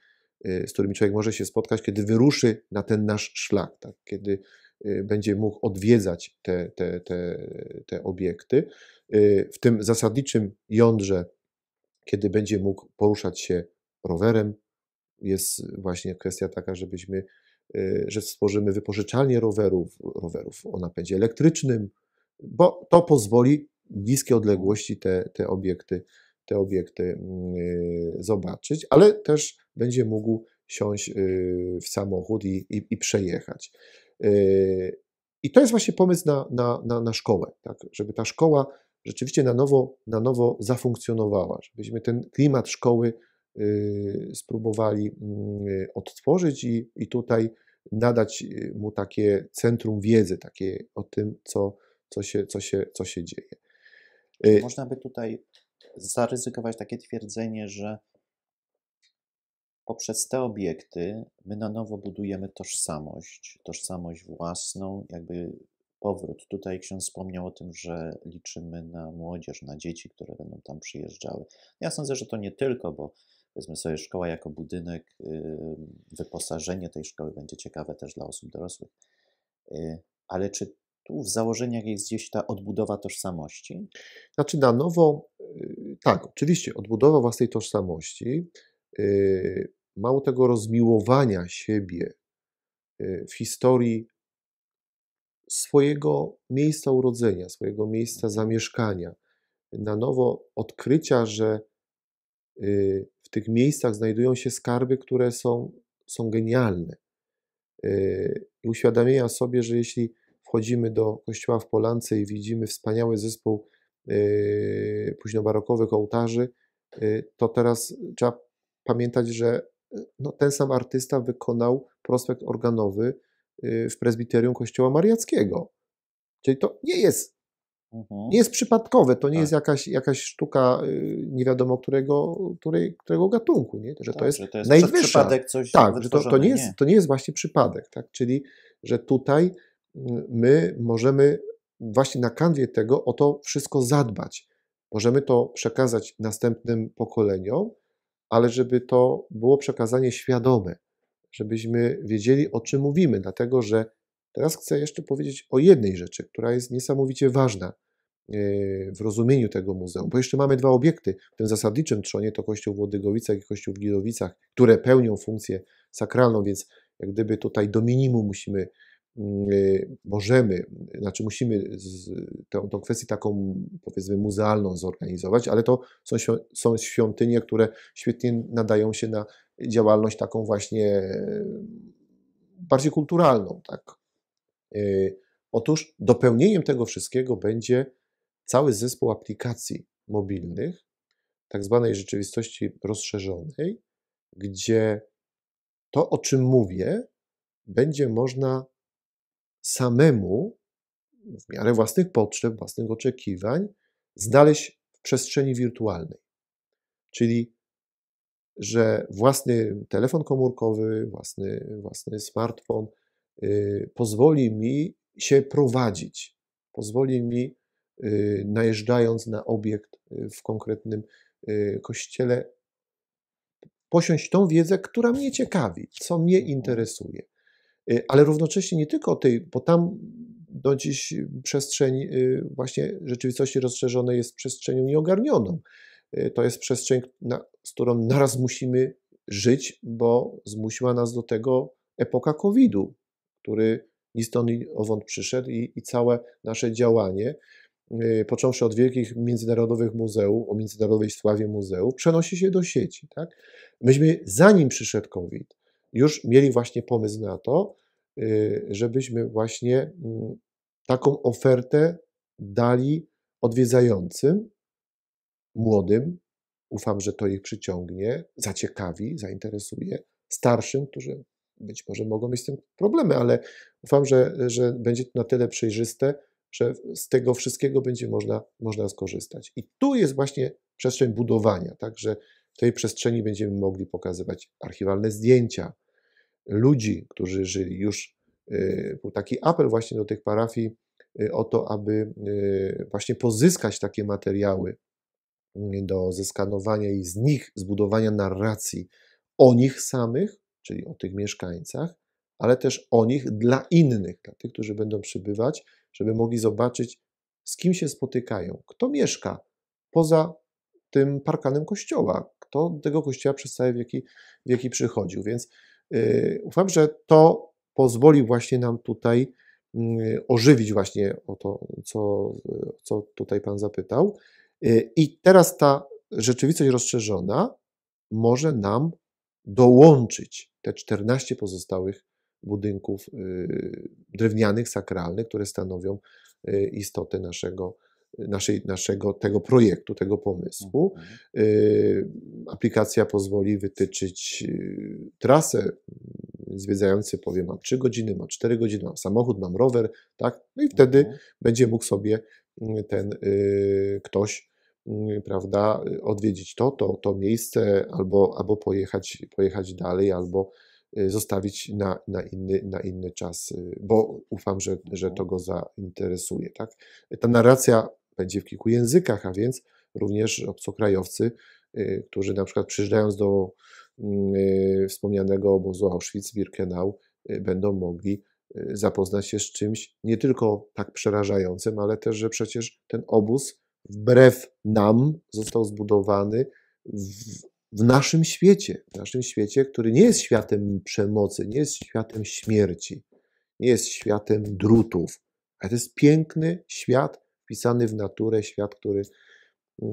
z którymi człowiek może się spotkać, kiedy wyruszy na ten nasz szlak, tak? kiedy y, będzie mógł odwiedzać te, te, te, te obiekty. Y, W tym zasadniczym jądrze, kiedy będzie mógł poruszać się rowerem, jest właśnie kwestia taka, żebyśmy, y, że stworzymy wypożyczalnię rowerów, rowerów o napędzie elektrycznym, bo to pozwoli bliskie odległości te, te obiekty, te obiekty y, zobaczyć, ale też będzie mógł siąść y, w samochód i, i, i przejechać. Y, I to jest właśnie pomysł na, na, na, na szkołę, tak? żeby ta szkoła rzeczywiście na nowo, na nowo zafunkcjonowała, żebyśmy ten klimat szkoły y, spróbowali y, odtworzyć i, i tutaj nadać mu takie centrum wiedzy, takie o tym, co, co, się, co, się, co się dzieje. Można by tutaj zaryzykować takie twierdzenie, że poprzez te obiekty my na nowo budujemy tożsamość, tożsamość własną, jakby powrót. Tutaj ksiądz wspomniał o tym, że liczymy na młodzież, na dzieci, które będą tam przyjeżdżały. Ja sądzę, że to nie tylko, bo powiedzmy sobie szkoła jako budynek, y, wyposażenie tej szkoły będzie ciekawe też dla osób dorosłych. Y, Ale czy tu w założeniach jest gdzieś ta odbudowa tożsamości? Znaczy na nowo, y, tak, oczywiście, odbudowa własnej tożsamości, mało tego rozmiłowania siebie y, w historii swojego miejsca urodzenia, swojego miejsca zamieszkania, na nowo odkrycia, że y, w tych miejscach znajdują się skarby, które są, są genialne. Y, I uświadomienia sobie, że jeśli wchodzimy do kościoła w Polance i widzimy wspaniały zespół późnobarokowych ołtarzy, to teraz trzeba pamiętać, że no, ten sam artysta wykonał prospekt organowy w prezbiterium Kościoła Mariackiego. Czyli to nie jest, mhm. nie jest przypadkowe, to nie tak. jest jakaś, jakaś sztuka nie wiadomo którego, której, którego gatunku, nie? że tak, to jest, że to jest najwyższa. przypadek coś Tak, że to, to, nie jest, nie. to nie jest właśnie przypadek, tak? czyli że tutaj my możemy właśnie na kanwie tego o to wszystko zadbać. Możemy to przekazać następnym pokoleniom, ale żeby to było przekazanie świadome, żebyśmy wiedzieli, o czym mówimy, dlatego że teraz chcę jeszcze powiedzieć o jednej rzeczy, która jest niesamowicie ważna e, w rozumieniu tego muzeum, bo jeszcze mamy dwa obiekty w tym zasadniczym trzonie, to kościół w Łodygowicach i kościół w Gilowicach, które pełnią funkcję sakralną, więc jak gdyby tutaj do minimum musimy możemy, znaczy musimy tę, tę kwestię taką powiedzmy muzealną zorganizować, ale to są, są świątynie, które świetnie nadają się na działalność taką właśnie bardziej kulturalną. Tak? Y, otóż dopełnieniem tego wszystkiego będzie cały zespół aplikacji mobilnych, tak zwanej rzeczywistości rozszerzonej, gdzie to, o czym mówię, będzie można samemu, w miarę własnych potrzeb, własnych oczekiwań, znaleźć w przestrzeni wirtualnej. Czyli, że własny telefon komórkowy, własny, własny smartfon yy, pozwoli mi się prowadzić, pozwoli mi, yy, najeżdżając na obiekt y, w konkretnym yy, kościele, posiąść tą wiedzę, która mnie ciekawi, co mnie interesuje. Y, ale równocześnie nie tylko tej, bo tam do dziś przestrzeń y, właśnie rzeczywistości rozszerzonej jest przestrzenią nieogarnioną. Y, to jest przestrzeń, na, z którą naraz musimy żyć, bo zmusiła nas do tego epoka COVID-u, który ni stąd ni owąd przyszedł i, i całe nasze działanie, począwszy od wielkich międzynarodowych muzeów, o międzynarodowej sławie muzeów, przenosi się do sieci. Tak? Myśmy, zanim przyszedł COVID, już mieli właśnie pomysł na to, y, żebyśmy właśnie mm, taką ofertę dali odwiedzającym, młodym, ufam, że to ich przyciągnie, zaciekawi, zainteresuje, starszym, którzy być może mogą mieć z tym problemy, ale ufam, że, że będzie to na tyle przejrzyste, że z tego wszystkiego będzie można, można skorzystać. I tu jest właśnie przestrzeń budowania, także w tej przestrzeni będziemy mogli pokazywać archiwalne zdjęcia, ludzi, którzy żyli. Już y, był taki apel właśnie do tych parafii y, o to, aby y, właśnie pozyskać takie materiały do zeskanowania i z nich zbudowania narracji o nich samych, czyli o tych mieszkańcach, ale też o nich dla innych, dla tych, którzy będą przybywać, żeby mogli zobaczyć, z kim się spotykają, kto mieszka poza tym parkanem kościoła, kto do tego kościoła przez cały wieki, wieki przychodził. Więc ufam, że to pozwoli właśnie nam tutaj mm, ożywić właśnie o to, co, co tutaj Pan zapytał. Y, I teraz ta rzeczywistość rozszerzona może nam dołączyć te 14 pozostałych budynków y, drewnianych, sakralnych, które stanowią istotę naszego, naszej, naszego tego projektu, tego pomysłu. Mhm. Y, aplikacja pozwoli wytyczyć y, trasę. Zwiedzający powie, mam 3 godziny, mam 4 godziny, mam samochód, mam rower, tak? No i wtedy mhm. będzie mógł sobie mm, ten y, ktoś mm, prawda, odwiedzić to, to, to miejsce, albo, albo pojechać, pojechać dalej, albo zostawić na, na, inny, na inny czas, bo ufam, że, że to go zainteresuje. Tak? Ta narracja będzie w kilku językach, a więc również obcokrajowcy, y, którzy na przykład przyjeżdżając do mm, y, wspomnianego obozu Auschwitz-Birkenau, y, będą mogli zapoznać się z czymś nie tylko tak przerażającym, ale też, że przecież ten obóz wbrew nam został zbudowany w, w naszym świecie, w naszym świecie, który nie jest światem przemocy, nie jest światem śmierci, nie jest światem drutów, ale to jest piękny świat wpisany w naturę, świat, który,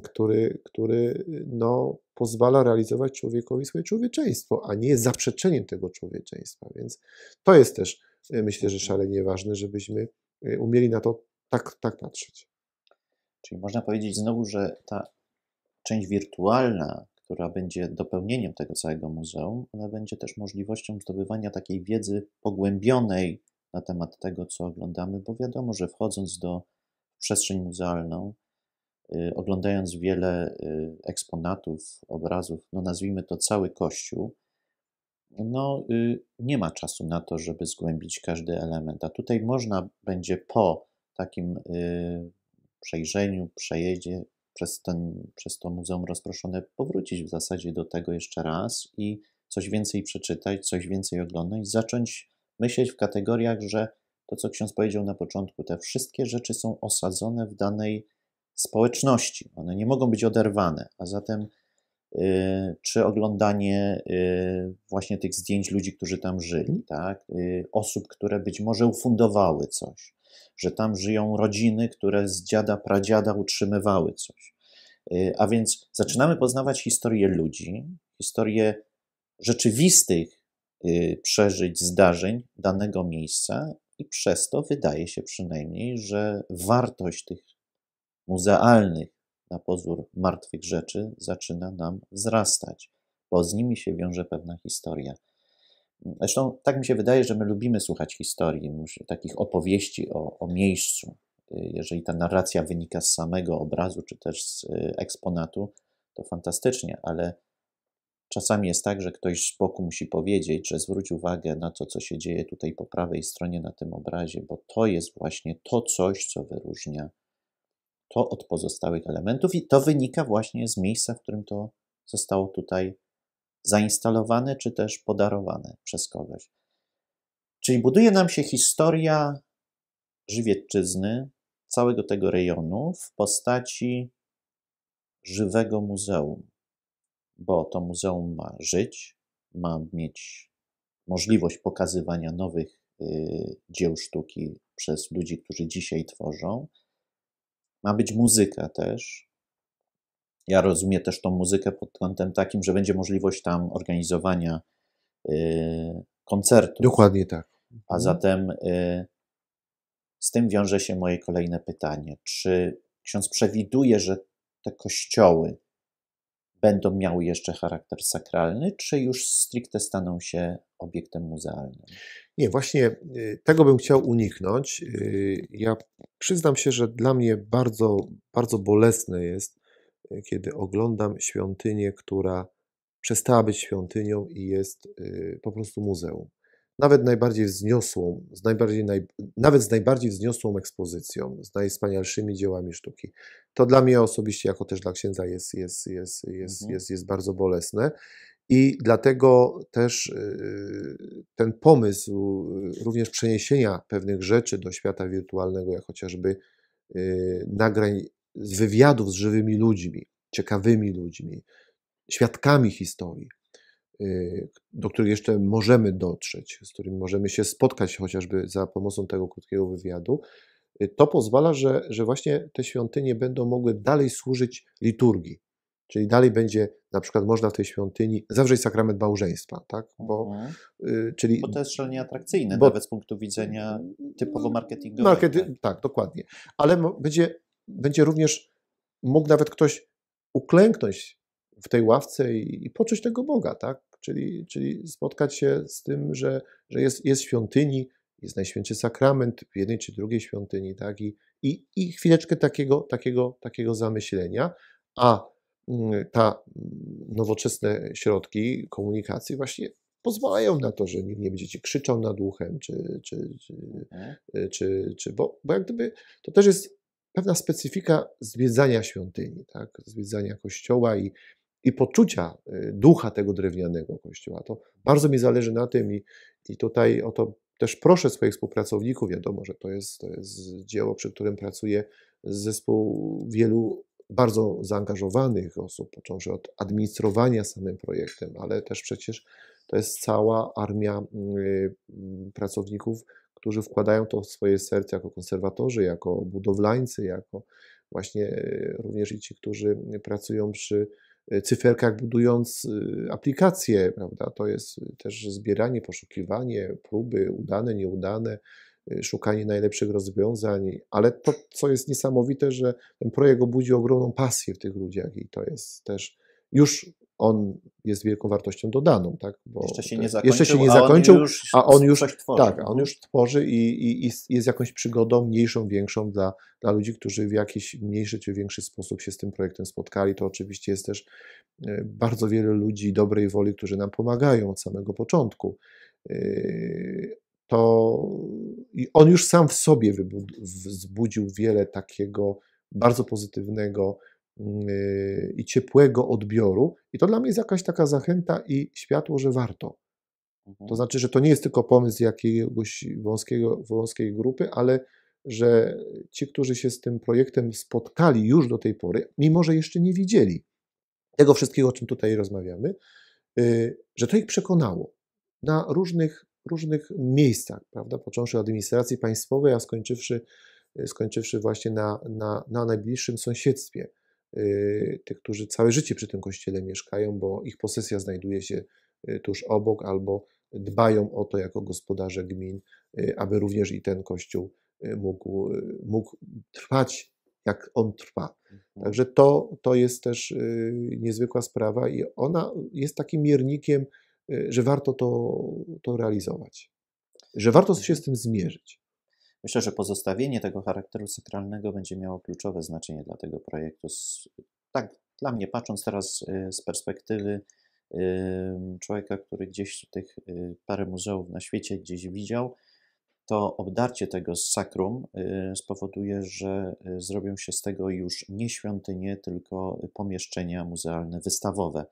który, który no, pozwala realizować człowiekowi swoje człowieczeństwo, a nie jest zaprzeczeniem tego człowieczeństwa. Więc to jest też, e, myślę, że szalenie ważne, żebyśmy e, umieli na to tak, tak patrzeć. Czyli można powiedzieć znowu, że ta część wirtualna, która będzie dopełnieniem tego całego muzeum, ona będzie też możliwością zdobywania takiej wiedzy pogłębionej na temat tego, co oglądamy, bo wiadomo, że wchodząc do przestrzeń muzealną, y, oglądając wiele y, eksponatów, obrazów, no nazwijmy to cały kościół, no y, nie ma czasu na to, żeby zgłębić każdy element. A tutaj można będzie po takim przejrzeniu, przejeździe przez, ten, przez to muzeum rozproszone powrócić w zasadzie do tego jeszcze raz i coś więcej przeczytać, coś więcej oglądać, zacząć myśleć w kategoriach, że to, co ksiądz powiedział na początku, te wszystkie rzeczy są osadzone w danej społeczności. One nie mogą być oderwane, a zatem yy, czy oglądanie yy, właśnie tych zdjęć ludzi, którzy tam żyli, tak? Yy, osób, które być może ufundowały coś, że tam żyją rodziny, które z dziada, pradziada utrzymywały coś. Y, a więc zaczynamy poznawać historię ludzi, historię rzeczywistych y, przeżyć, zdarzeń danego miejsca, i przez to wydaje się przynajmniej, że wartość tych muzealnych na pozór martwych rzeczy zaczyna nam wzrastać, bo z nimi się wiąże pewna historia. Zresztą tak mi się wydaje, że my lubimy słuchać historii, takich opowieści o, o miejscu. Jeżeli ta narracja wynika z samego obrazu czy też z y, eksponatu, to fantastycznie, ale czasami jest tak, że ktoś z boku musi powiedzieć, że zwróć uwagę na to, co się dzieje tutaj po prawej stronie na tym obrazie, bo to jest właśnie to coś, co wyróżnia to od pozostałych elementów i to wynika właśnie z miejsca, w którym to zostało tutaj zainstalowane czy też podarowane przez kogoś. Czyli buduje nam się historia Żywiecczyzny, całego tego rejonu w postaci żywego muzeum, bo to muzeum ma żyć, ma mieć możliwość pokazywania nowych y, dzieł sztuki przez ludzi, którzy dzisiaj tworzą. Ma być muzyka też, ja rozumiem też tą muzykę pod kątem takim, że będzie możliwość tam organizowania y, koncertów. Dokładnie tak. A mhm. zatem y, z tym wiąże się moje kolejne pytanie. Czy ksiądz przewiduje, że te kościoły będą miały jeszcze charakter sakralny, czy już stricte staną się obiektem muzealnym? Nie, właśnie y, tego bym chciał uniknąć. Ja przyznam się, że dla mnie bardzo, bardzo bolesne jest, kiedy oglądam świątynię, która przestała być świątynią i jest y, po prostu muzeum. Nawet najbardziej wzniosłą, z najbardziej, naj, nawet z najbardziej wzniosłą ekspozycją, z najwspanialszymi dziełami sztuki. To dla mnie osobiście, jako też dla księdza, jest, jest, jest, jest, mhm. jest, jest bardzo bolesne. I dlatego też y, ten pomysł y, również przeniesienia pewnych rzeczy do świata wirtualnego, jak chociażby nagrań z wywiadów z żywymi ludźmi, ciekawymi ludźmi, świadkami historii, y, do których jeszcze możemy dotrzeć, z którymi możemy się spotkać chociażby za pomocą tego krótkiego wywiadu, y, to pozwala, że, że właśnie te świątynie będą mogły dalej służyć liturgii. Czyli dalej będzie na przykład można w tej świątyni zawrzeć sakrament małżeństwa, tak? Bo, mhm. y, czyli, bo to jest szalenie atrakcyjne, bo, nawet z punktu widzenia typowo marketingowego. Markety, tak? tak, dokładnie. Ale będzie będzie również mógł nawet ktoś uklęknąć w tej ławce i, i poczuć tego Boga, tak? Czyli, czyli spotkać się z tym, że, że jest, jest świątyni, jest Najświętszy Sakrament w jednej czy drugiej świątyni, tak? I, i, i chwileczkę takiego, takiego, takiego zamyślenia, a mm, ta mm, nowoczesne środki komunikacji właśnie pozwalają na to, że nikt nie będzie ci krzyczał nad uchem, czy, czy, czy, mhm. czy, czy bo, bo jak gdyby to też jest pewna specyfika zwiedzania świątyni, tak? zwiedzania kościoła i, i poczucia y, ducha tego drewnianego kościoła. To bardzo mi zależy na tym i, i tutaj o to też proszę swoich współpracowników. Wiadomo, że to jest, to jest dzieło, przy którym pracuje zespół wielu bardzo zaangażowanych osób, począwszy od administrowania samym projektem, ale też przecież to jest cała armia y, pracowników którzy wkładają to w swoje serce jako konserwatorzy, jako budowlańcy, jako właśnie e, również i ci, którzy pracują przy cyferkach, budując e, aplikacje, prawda? To jest też zbieranie, poszukiwanie, próby udane, nieudane, szukanie najlepszych rozwiązań, ale to, co jest niesamowite, że ten projekt obudzi ogromną pasję w tych ludziach i to jest też już on jest wielką wartością dodaną, tak? Bo jeszcze się nie zakończył, jeszcze się nie a zakończył, on już, a on już tworzy. tak, a on już tworzy i, i, i jest jakąś przygodą mniejszą, większą dla, dla ludzi, którzy w jakiś mniejszy czy większy sposób się z tym projektem spotkali. To oczywiście jest też e, bardzo wiele ludzi dobrej woli, którzy nam pomagają od samego początku. E, to i on już sam w sobie wzbudził wiele takiego bardzo pozytywnego, i ciepłego odbioru. I to dla mnie jest jakaś taka zachęta i światło, że warto. Mhm. To znaczy, że to nie jest tylko pomysł jakiegoś wąskiego, wąskiej grupy, ale że ci, którzy się z tym projektem spotkali już do tej pory, mimo że jeszcze nie widzieli tego wszystkiego, o czym tutaj rozmawiamy, yy, że to ich przekonało na różnych, różnych miejscach, prawda? Począwszy od administracji państwowej, a skończywszy, skończywszy właśnie na, na, na najbliższym sąsiedztwie Y, tych, którzy całe życie przy tym kościele mieszkają, bo ich posesja znajduje się y, tuż obok, albo dbają o to jako gospodarze gmin, y, aby również i ten kościół mógł, mógł trwać, jak on trwa. Mhm. Także to, to jest też niezwykła sprawa i ona jest takim miernikiem, że warto to, to realizować, że warto się z tym zmierzyć. Myślę, że pozostawienie tego charakteru sakralnego będzie miało kluczowe znaczenie dla tego projektu. Tak, dla mnie, patrząc teraz y, z perspektywy człowieka, który gdzieś tych y, parę muzeów na świecie gdzieś widział, to obdarcie tego z sakrum y, spowoduje, że zrobią się z tego już nie świątynie, tylko pomieszczenia muzealne, wystawowe.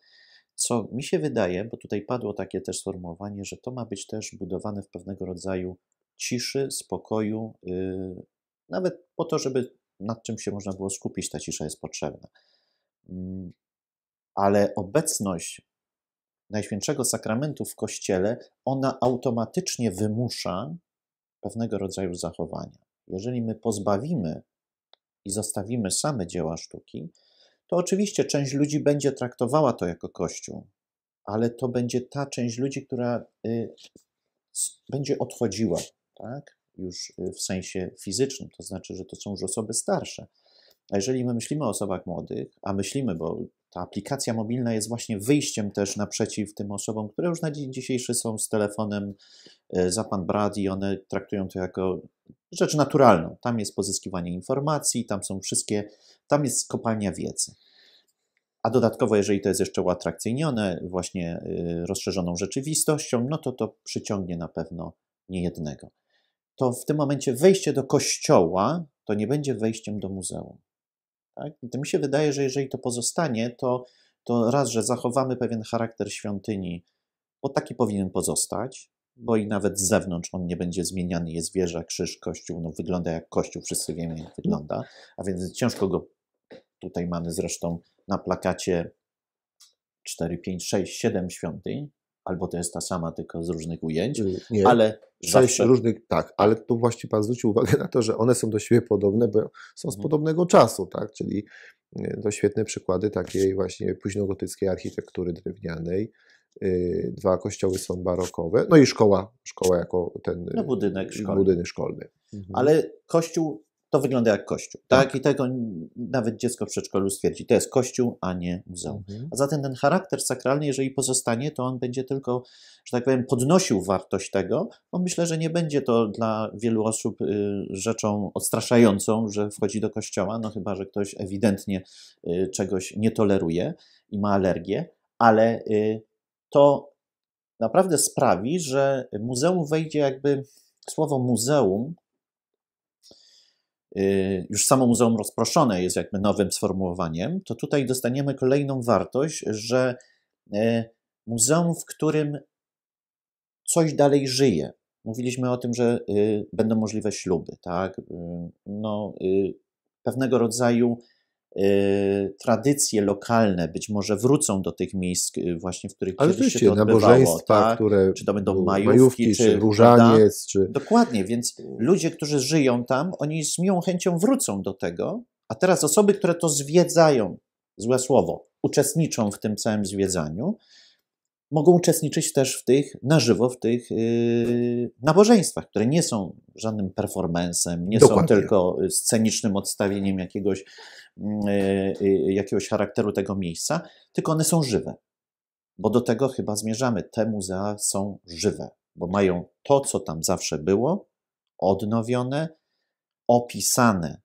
Co mi się wydaje, bo tutaj padło takie też sformułowanie, że to ma być też budowane w pewnego rodzaju ciszy, spokoju, y, nawet po to, żeby nad czym się można było skupić, ta cisza jest potrzebna. Mm, ale obecność Najświętszego Sakramentu w Kościele, ona automatycznie wymusza pewnego rodzaju zachowania. Jeżeli my pozbawimy i zostawimy same dzieła sztuki, to oczywiście część ludzi będzie traktowała to jako Kościół, ale to będzie ta część ludzi, która y, będzie odchodziła tak? już y, w sensie fizycznym, to znaczy, że to są już osoby starsze. A jeżeli my myślimy o osobach młodych, a myślimy, bo ta aplikacja mobilna jest właśnie wyjściem też naprzeciw tym osobom, które już na dzień dzisiejszy są z telefonem y, za pan brat i one traktują to jako rzecz naturalną. Tam jest pozyskiwanie informacji, tam są wszystkie, tam jest kopalnia wiedzy. A dodatkowo, jeżeli to jest jeszcze uatrakcyjnione właśnie y, rozszerzoną rzeczywistością, no to to przyciągnie na pewno niejednego to w tym momencie wejście do kościoła to nie będzie wejściem do muzeum. Tak? I to mi się wydaje, że jeżeli to pozostanie, to, to raz, że zachowamy pewien charakter świątyni, bo taki powinien pozostać, bo i nawet z zewnątrz on nie będzie zmieniany, jest wieża, krzyż, kościół, no wygląda jak kościół, wszyscy wiemy jak wygląda, a więc ciężko go, tutaj mamy zresztą na plakacie 4, 5, 6, 7 świątyń, albo to jest ta sama, tylko z różnych ujęć, y, Nie. ale Sześć zawsze... różnych, tak, ale tu właśnie Pan zwrócił uwagę na to, że one są do siebie podobne, bo są z mhm. podobnego czasu, tak, czyli y, to świetne przykłady takiej właśnie późnogotyckiej architektury drewnianej. Y, dwa kościoły są barokowe, no i szkoła, szkoła jako ten no, budynek szkolny. Budynek szkolny. Mhm. Ale kościół to wygląda jak kościół. Tak? tak? I tego nawet dziecko w przedszkolu stwierdzi. To jest kościół, a nie muzeum. Mhm. A zatem ten charakter sakralny, jeżeli pozostanie, to on będzie tylko, że tak powiem, podnosił wartość tego, bo myślę, że nie będzie to dla wielu osób y, rzeczą odstraszającą, że wchodzi do kościoła, no chyba, że ktoś ewidentnie y, czegoś nie toleruje i ma alergię, ale y, to naprawdę sprawi, że muzeum wejdzie jakby, słowo muzeum już samo muzeum rozproszone jest jakby nowym sformułowaniem, to tutaj dostaniemy kolejną wartość, że y, muzeum, w którym coś dalej żyje. Mówiliśmy o tym, że y, będą możliwe śluby, tak? No, pewnego rodzaju Y, tradycje lokalne być może wrócą do tych miejsc y, właśnie, w których Ale kiedyś się to odbywało. Tak? które czy to będą majówki, majówki czy, czy różaniec. Czy... Dokładnie, więc ludzie, którzy żyją tam, oni z miłą chęcią wrócą do tego, a teraz osoby, które to zwiedzają, złe słowo, uczestniczą w tym całym zwiedzaniu, mogą uczestniczyć też w tych, na żywo w tych yy, nabożeństwach, które nie są żadnym performancem, nie Dokładnie. są tylko scenicznym odstawieniem jakiegoś, yy, yy, jakiegoś charakteru tego miejsca, tylko one są żywe. bo do tego chyba zmierzamy. Te muzea są żywe, bo mają to, co tam zawsze było, odnowione, opisane,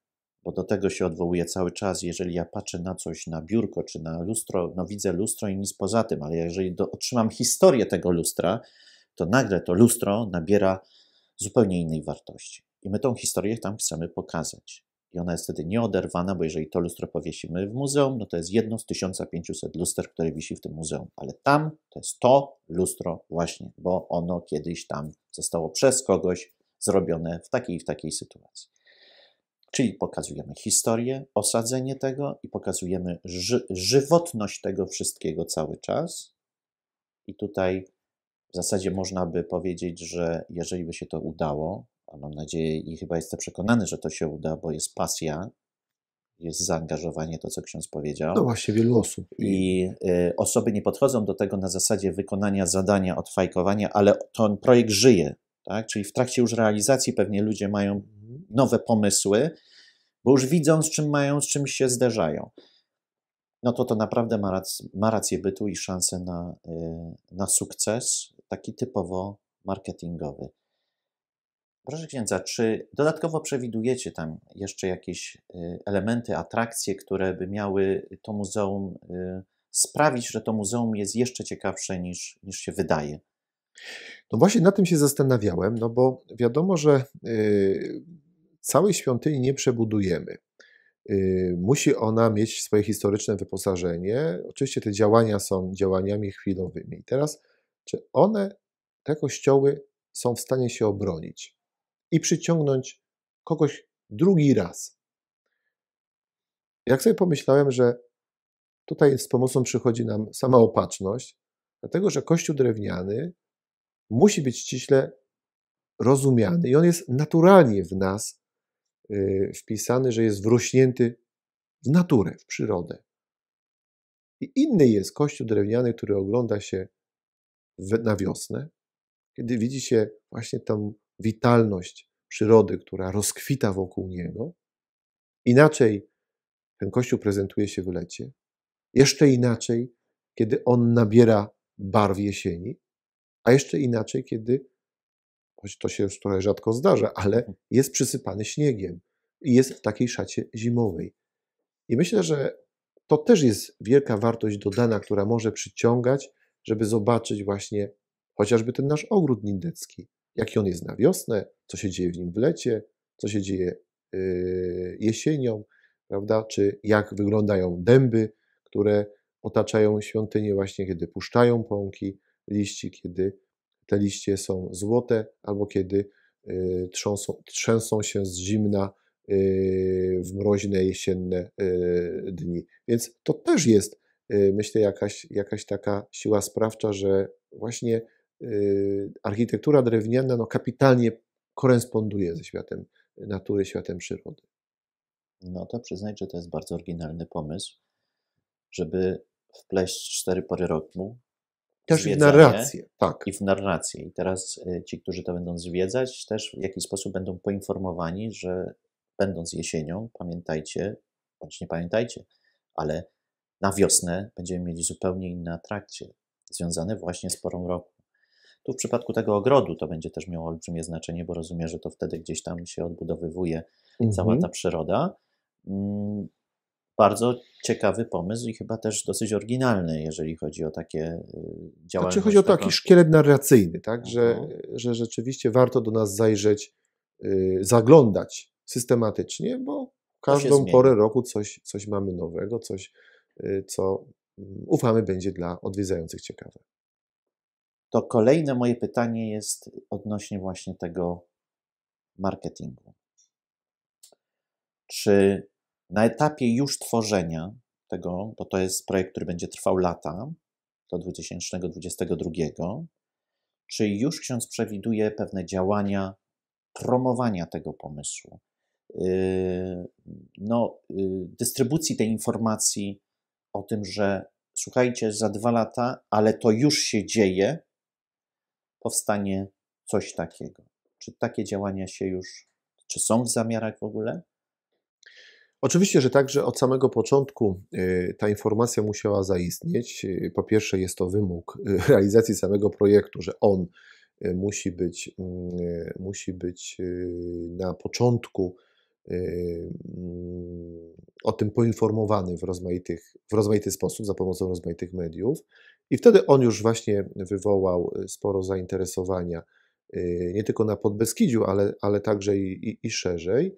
bo do tego się odwołuję cały czas. Jeżeli ja patrzę na coś, na biurko czy na lustro, no widzę lustro i nic poza tym, ale jeżeli do, otrzymam historię tego lustra, to nagle to lustro nabiera zupełnie innej wartości. I my tą historię tam chcemy pokazać. I ona jest wtedy nieoderwana, bo jeżeli to lustro powiesimy w muzeum, no to jest jedno z 1500 luster, które wisi w tym muzeum. Ale tam to jest to lustro właśnie, bo ono kiedyś tam zostało przez kogoś zrobione w takiej i w takiej sytuacji. Czyli pokazujemy historię, osadzenie tego i pokazujemy ży żywotność tego wszystkiego cały czas. I tutaj w zasadzie można by powiedzieć, że jeżeli by się to udało, a mam nadzieję i chyba jestem przekonany, że to się uda, bo jest pasja, jest zaangażowanie, to co ksiądz powiedział. No właśnie, wielu osób. I y, osoby nie podchodzą do tego na zasadzie wykonania zadania, odfajkowania, ale ten projekt żyje. Tak? Czyli w trakcie już realizacji pewnie ludzie mają. Nowe pomysły, bo już widzą, z czym mają, z czym się zderzają. No to to naprawdę ma, rac ma rację bytu i szansę na, y, na sukces, taki typowo marketingowy. Proszę księdza, czy dodatkowo przewidujecie tam jeszcze jakieś y, elementy, atrakcje, które by miały to muzeum y, sprawić, że to muzeum jest jeszcze ciekawsze niż, niż się wydaje? No właśnie na tym się zastanawiałem, no bo wiadomo, że całej świątyni nie przebudujemy. Musi ona mieć swoje historyczne wyposażenie. Oczywiście te działania są działaniami chwilowymi. I teraz, czy one, te kościoły, są w stanie się obronić? i przyciągnąć kogoś drugi raz. Jak sobie pomyślałem, że tutaj z pomocą przychodzi nam sama opatrzność, dlatego że kościół drewniany musi być ściśle rozumiany i on jest naturalnie w nas y, wpisany, że jest wrośnięty w naturę, w przyrodę. I inny jest kościół drewniany, który ogląda się na wiosnę, kiedy widzi się właśnie tą witalność przyrody, która rozkwita wokół niego. Inaczej ten kościół prezentuje się w lecie. Jeszcze inaczej, kiedy on nabiera barw jesieni, a jeszcze inaczej, kiedy, choć to się trochę rzadko zdarza, ale jest przysypany śniegiem i jest w takiej szacie zimowej. I myślę, że to też jest wielka wartość dodana, która może przyciągać, żeby zobaczyć właśnie chociażby ten nasz ogród nindecki, jaki on jest na wiosnę, co się dzieje w nim w lecie, co się dzieje yy, jesienią, prawda? Czy jak wyglądają dęby, które otaczają świątynię, właśnie kiedy puszczają pąki liści, kiedy te liście są złote, albo kiedy yy, trząsą, trzęsą się z zimna yy, w mroźne jesienne dni. Więc to też jest, myślę, jakaś, jakaś taka siła sprawcza, że właśnie Y, architektura drewniana no, kapitalnie koresponduje ze światem natury, światem przyrody. No to przyznać, że to jest bardzo oryginalny pomysł, żeby wpleść cztery pory roku. Też w narrację, tak. I w narrację. I teraz y, ci, którzy to będą zwiedzać, też w jakiś sposób będą poinformowani, że będąc jesienią, pamiętajcie, bądź nie pamiętajcie, ale na wiosnę będziemy mieli zupełnie inne atrakcje, związane właśnie z porą roku. Tu w przypadku tego ogrodu to będzie też miało olbrzymie znaczenie, bo rozumiem, że to wtedy gdzieś tam się odbudowywuje mhm. cała ta przyroda. Bardzo ciekawy pomysł i chyba też dosyć oryginalny, jeżeli chodzi o takie y, działania. Znaczy chodzi o taki szkielet narracyjny, tak? Że, mhm. że rzeczywiście warto do nas zajrzeć, y, zaglądać systematycznie, bo każdą porę roku coś, coś mamy nowego, coś, y, co mm, ufamy będzie dla odwiedzających ciekawe to kolejne moje pytanie jest odnośnie właśnie tego marketingu. Czy na etapie już tworzenia tego, bo to jest projekt, który będzie trwał lata, do 2022, czy już ksiądz przewiduje pewne działania promowania tego pomysłu? Yy, no, yy, dystrybucji tej informacji o tym, że słuchajcie, za dwa lata, ale to już się dzieje, powstanie coś takiego. Czy takie działania się już, czy są w zamiarach w ogóle? Oczywiście, że także od samego początku ta informacja musiała zaistnieć. Po pierwsze, jest to wymóg realizacji samego projektu, że on musi być, mm, musi być na początku o tym poinformowany w, rozmaitych, w rozmaity sposób, za pomocą rozmaitych mediów. I wtedy on już właśnie wywołał sporo zainteresowania, nie tylko na Podbeskidziu, ale, ale także i, i, i szerzej,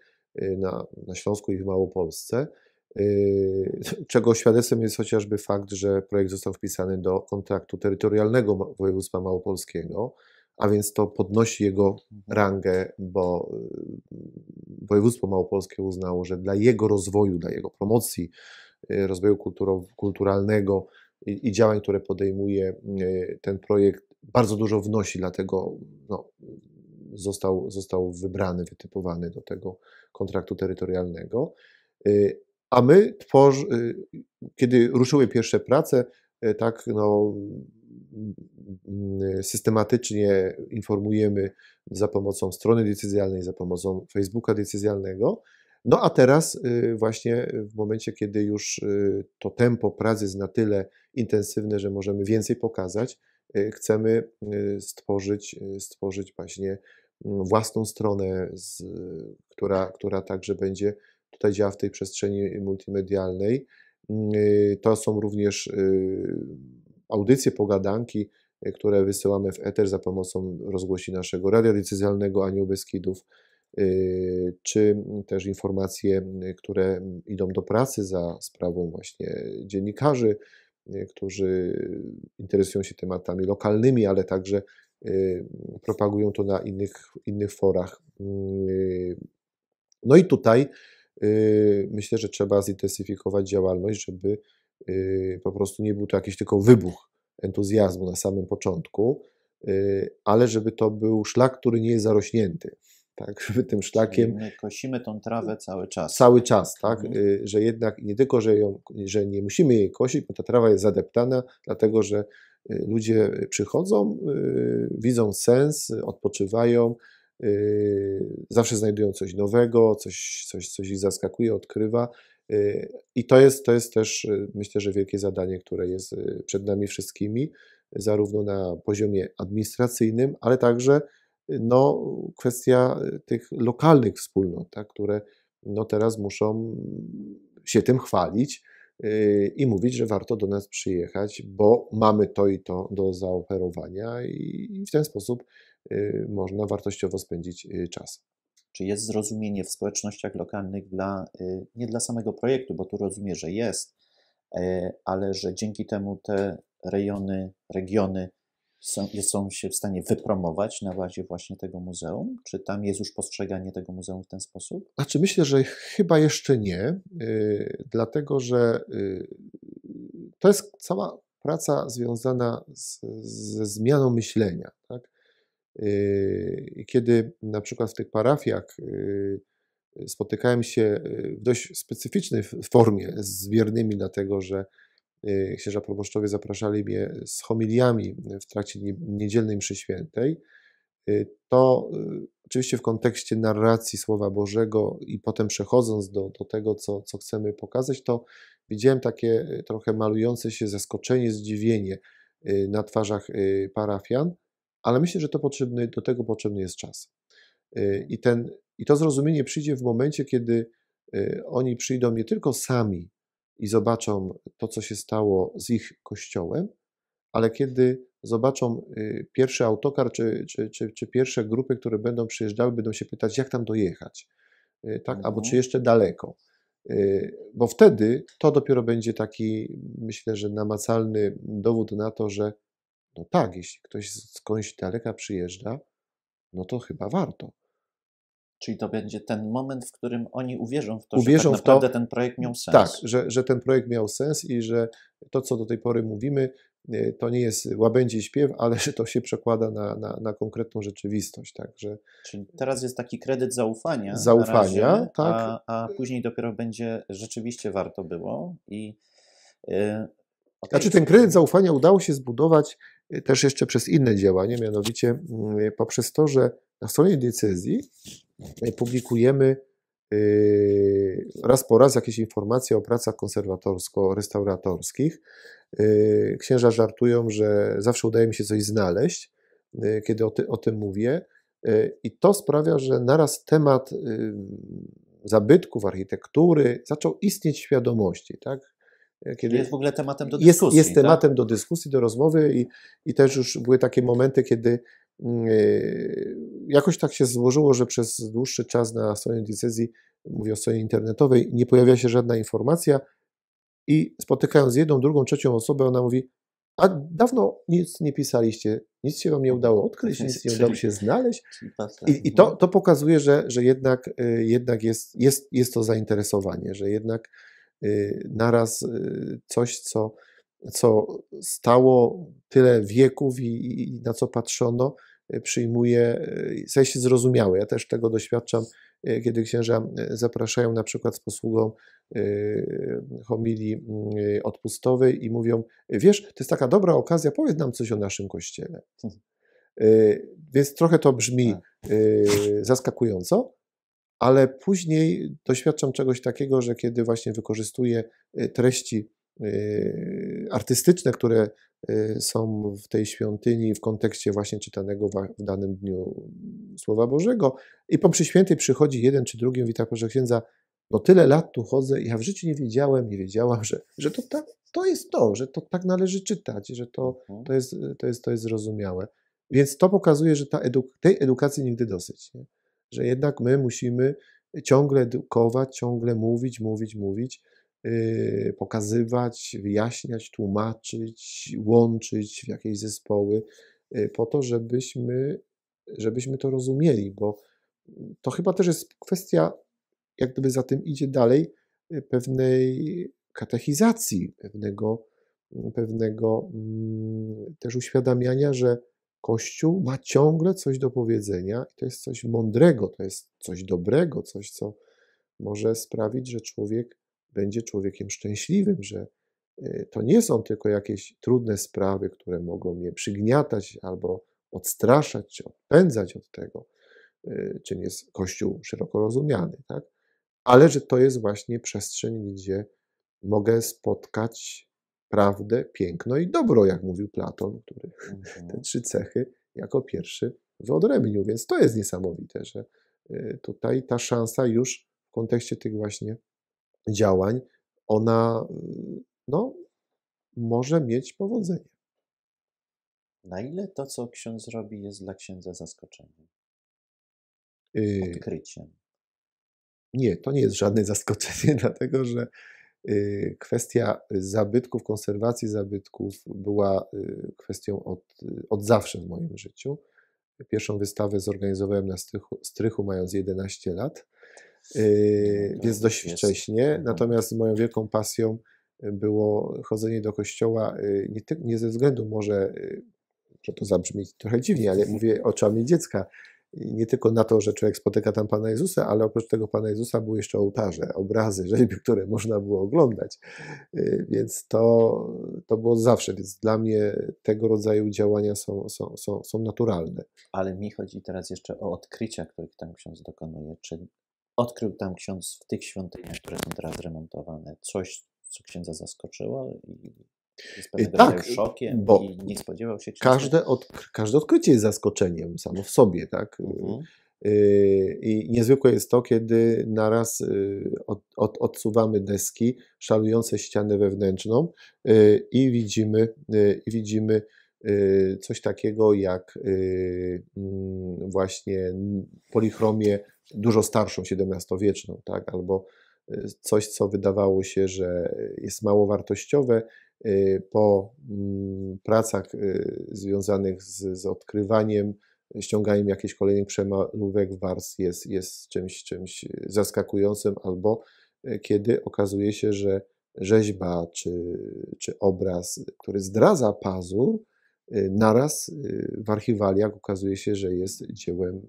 na, na Śląsku i w Małopolsce. Czego świadectwem jest chociażby fakt, że projekt został wpisany do kontraktu terytorialnego województwa małopolskiego, a więc to podnosi jego mhm. rangę, bo y, województwo małopolskie uznało, że dla jego rozwoju, dla jego promocji, y, rozwoju kulturalnego i, i działań, które podejmuje y, ten projekt, bardzo dużo wnosi, dlatego no, został, został wybrany, wytypowany do tego kontraktu terytorialnego. A my, tworzy, kiedy ruszyły pierwsze prace, tak, no, systematycznie informujemy za pomocą strony decyzjalnej, za pomocą Facebooka decyzjalnego. No a teraz y, właśnie w momencie, kiedy już y, to tempo pracy jest na tyle intensywne, że możemy więcej pokazać, y, chcemy stworzyć, stworzyć właśnie mm, własną stronę, z, która, która także będzie tutaj działa w tej przestrzeni multimedialnej. To są również audycje, pogadanki, które wysyłamy w eter za pomocą rozgłosi naszego radia decyzjalnego Anioł Beskidów, czy też informacje, które idą do pracy za sprawą właśnie dziennikarzy, którzy interesują się tematami lokalnymi, ale także propagują to na innych, innych forach. No i tutaj myślę, że trzeba zintensyfikować działalność, żeby Y, po prostu nie był to jakiś tylko wybuch entuzjazmu na samym początku, y, ale żeby to był szlak, który nie jest zarośnięty. Tak, żeby tym szlakiem. my kosimy tą trawę cały czas. Cały czas, tak. Mhm. Y, że jednak nie tylko, że, ją, że nie musimy jej kosić, bo ta trawa jest zadeptana, dlatego że ludzie przychodzą, widzą sens, odpoczywają, zawsze znajdują coś nowego, coś, coś, coś ich zaskakuje, odkrywa i to jest, to jest też, y, myślę, że wielkie zadanie, które jest y, przed nami wszystkimi, zarówno na poziomie administracyjnym, ale także y, no, kwestia tych lokalnych wspólnot, tak, które no, teraz muszą się tym chwalić i mówić, że warto do nas przyjechać, bo mamy to i to do zaoferowania i w ten sposób można wartościowo spędzić czas. Czy jest zrozumienie w społecznościach lokalnych dla, y, nie dla samego projektu, bo tu rozumiem, że jest, e, ale że dzięki temu te rejony, regiony są, są się w stanie wypromować na bazie właśnie tego muzeum? Czy tam jest już postrzeganie tego muzeum w ten sposób? Znaczy myślę, że chyba jeszcze nie, yy, dlatego że yy, to jest cała praca związana z, ze zmianą myślenia. Tak? Yy, kiedy na przykład w tych parafiach yy, spotykałem się yy, w dość specyficznej formie z wiernymi, dlatego że księża proboszczowie zapraszali mnie z homiliami w trakcie niedzielnej mszy świętej, to oczywiście w kontekście narracji Słowa Bożego i potem przechodząc do, do tego, co, co chcemy pokazać, to widziałem takie trochę malujące się zaskoczenie, zdziwienie na twarzach parafian, ale myślę, że to potrzebny, do tego potrzebny jest czas. Y, I, ten, I to zrozumienie przyjdzie w momencie, kiedy y, oni przyjdą nie tylko sami i zobaczą to, co się stało z ich kościołem, ale kiedy zobaczą y, pierwszy autokar czy, czy, czy, czy pierwsze grupy, które będą przyjeżdżały, będą się pytać, jak tam dojechać, tak? Mhm. albo czy jeszcze daleko. Bo wtedy to dopiero będzie taki, myślę, że namacalny dowód na to, że no tak, jeśli ktoś skądś daleka przyjeżdża, no to chyba warto. Czyli to będzie ten moment, w którym oni uwierzą w to, uwierzą że tak naprawdę to, ten projekt miał sens. Tak, że, że ten projekt miał sens i że to, co do tej pory mówimy, y, to nie jest łabędzi śpiew, ale że to się przekłada na, na, na konkretną rzeczywistość. Tak, że... Czyli teraz jest taki kredyt zaufania. Zaufania, razie, tak. A, a później dopiero będzie rzeczywiście warto było. I, yy, okay. Znaczy ten kredyt zaufania udało się zbudować też jeszcze przez inne działania, mianowicie mm, poprzez to, że na stronie decyzji publikujemy yy, raz po raz jakieś informacje o pracach konserwatorsko-restauratorskich. Yy, księża żartują, że zawsze udaje mi się coś znaleźć, kiedy o, ty, o tym mówię. I to sprawia, że naraz temat zabytków, architektury zaczął istnieć w świadomości. Tak? Kiedy jest w ogóle tematem do dyskusji. Jest, jest tak? tematem do dyskusji, do rozmowy i, i też już były takie momenty, kiedy yy, jakoś tak się złożyło, że przez dłuższy czas na stronie diecezji, mówię o stronie internetowej, nie pojawia się żadna informacja i spotykając jedną, drugą, trzecią osobę, ona mówi, a dawno nic nie pisaliście, nic się wam nie udało odkryć, nic nie udało się znaleźć. I, i to, to pokazuje, że, że jednak, yy, jednak jest, jest, jest to zainteresowanie, że jednak Y, naraz y, coś, co, co stało tyle wieków i, i na co patrzono, y, przyjmuje, staje się zrozumiałe. Ja też tego doświadczam, kiedy księża zapraszają na przykład z posługą homilii odpustowej i mówią, wiesz, to jest taka dobra okazja, powiedz nam coś o naszym kościele. Więc trochę to brzmi tak. zaskakująco, ale później doświadczam czegoś takiego, że kiedy właśnie wykorzystuję treści artystyczne, które y, są w tej świątyni w kontekście właśnie czytanego w danym dniu Słowa Bożego i po przyświętej przychodzi jeden czy drugi mówi tak, że księdza, no tyle lat tu chodzę i ja w życiu nie wiedziałem, nie wiedziałam, że, że to, tak, to jest to, że to tak należy czytać, że to, mhm. to, jest, to, jest, to jest zrozumiałe. Więc to pokazuje, że ta eduk tej edukacji nigdy dosyć. Nie? że jednak my musimy ciągle edukować, ciągle mówić, mówić, mówić, pokazywać, wyjaśniać, tłumaczyć, łączyć w jakieś zespoły, yy, po to, żebyśmy, żebyśmy to rozumieli, bo to chyba też jest kwestia, jak gdyby za tym idzie dalej, yy, pewnej katechizacji, pewnego, pewnego mm, też uświadamiania, że Kościół ma ciągle coś do powiedzenia i to jest coś mądrego, to jest coś dobrego, coś, co może sprawić, że człowiek będzie człowiekiem szczęśliwym, że y, to nie są tylko jakieś trudne sprawy, które mogą mnie przygniatać albo odstraszać czy odpędzać od tego, y, czym jest Kościół szeroko rozumiany, tak? ale że to jest właśnie przestrzeń, gdzie mogę spotkać prawdę, piękno i dobro, jak mówił Platon, który mhm. te trzy cechy jako pierwszy wyodrębnił. Więc to jest niesamowite, że y, tutaj ta szansa już w kontekście tych właśnie działań, ona y, no, może mieć powodzenie. Na ile to, co ksiądz robi, jest dla księdza zaskoczeniem? Y, Odkryciem? Nie, to nie jest żadne zaskoczenie, dlatego że Y, kwestia zabytków, konserwacji zabytków była y, kwestią od, od zawsze w moim życiu. Pierwszą wystawę zorganizowałem na strychu, strychu mając 11 lat, więc dość jest. wcześnie. Mhm. Natomiast moją wielką pasją było chodzenie do kościoła nie, nie ze względu może, że to zabrzmi trochę dziwnie, ale mówię oczami dziecka, nie tylko na to, że człowiek spotyka tam Pana Jezusa, ale oprócz tego Pana Jezusa były jeszcze ołtarze, obrazy, rzeźby, które można było oglądać. Y, więc to, to było zawsze, więc dla mnie tego rodzaju działania są, są, są, są naturalne. Ale mi chodzi teraz jeszcze o odkrycia, których tam ksiądz dokonuje. Czy odkrył tam ksiądz w tych świątyniach, które są teraz remontowane, coś, co księdza zaskoczyło i jest pewnego tak, szokiem bo i nie spodziewał się każde, od, każde odkrycie jest zaskoczeniem samo w sobie, tak? Mhm. Y, I niezwykłe jest to, kiedy naraz y, od, od, odsuwamy deski, szalujące ścianę wewnętrzną y, i widzimy, i widzimy coś takiego jak mm, właśnie polichromię dużo starszą, XVII-wieczną, tak? albo coś, co wydawało się, że jest mało wartościowe, Y, po mm, pracach y, związanych z, z odkrywaniem, ściąganiem jakichś kolejnych przemalówek warstw jest, jest czymś, czymś zaskakującym, albo y, kiedy okazuje się, że rzeźba czy, czy obraz, który zdradza pazur, naraz w archiwaliach okazuje się, że jest dziełem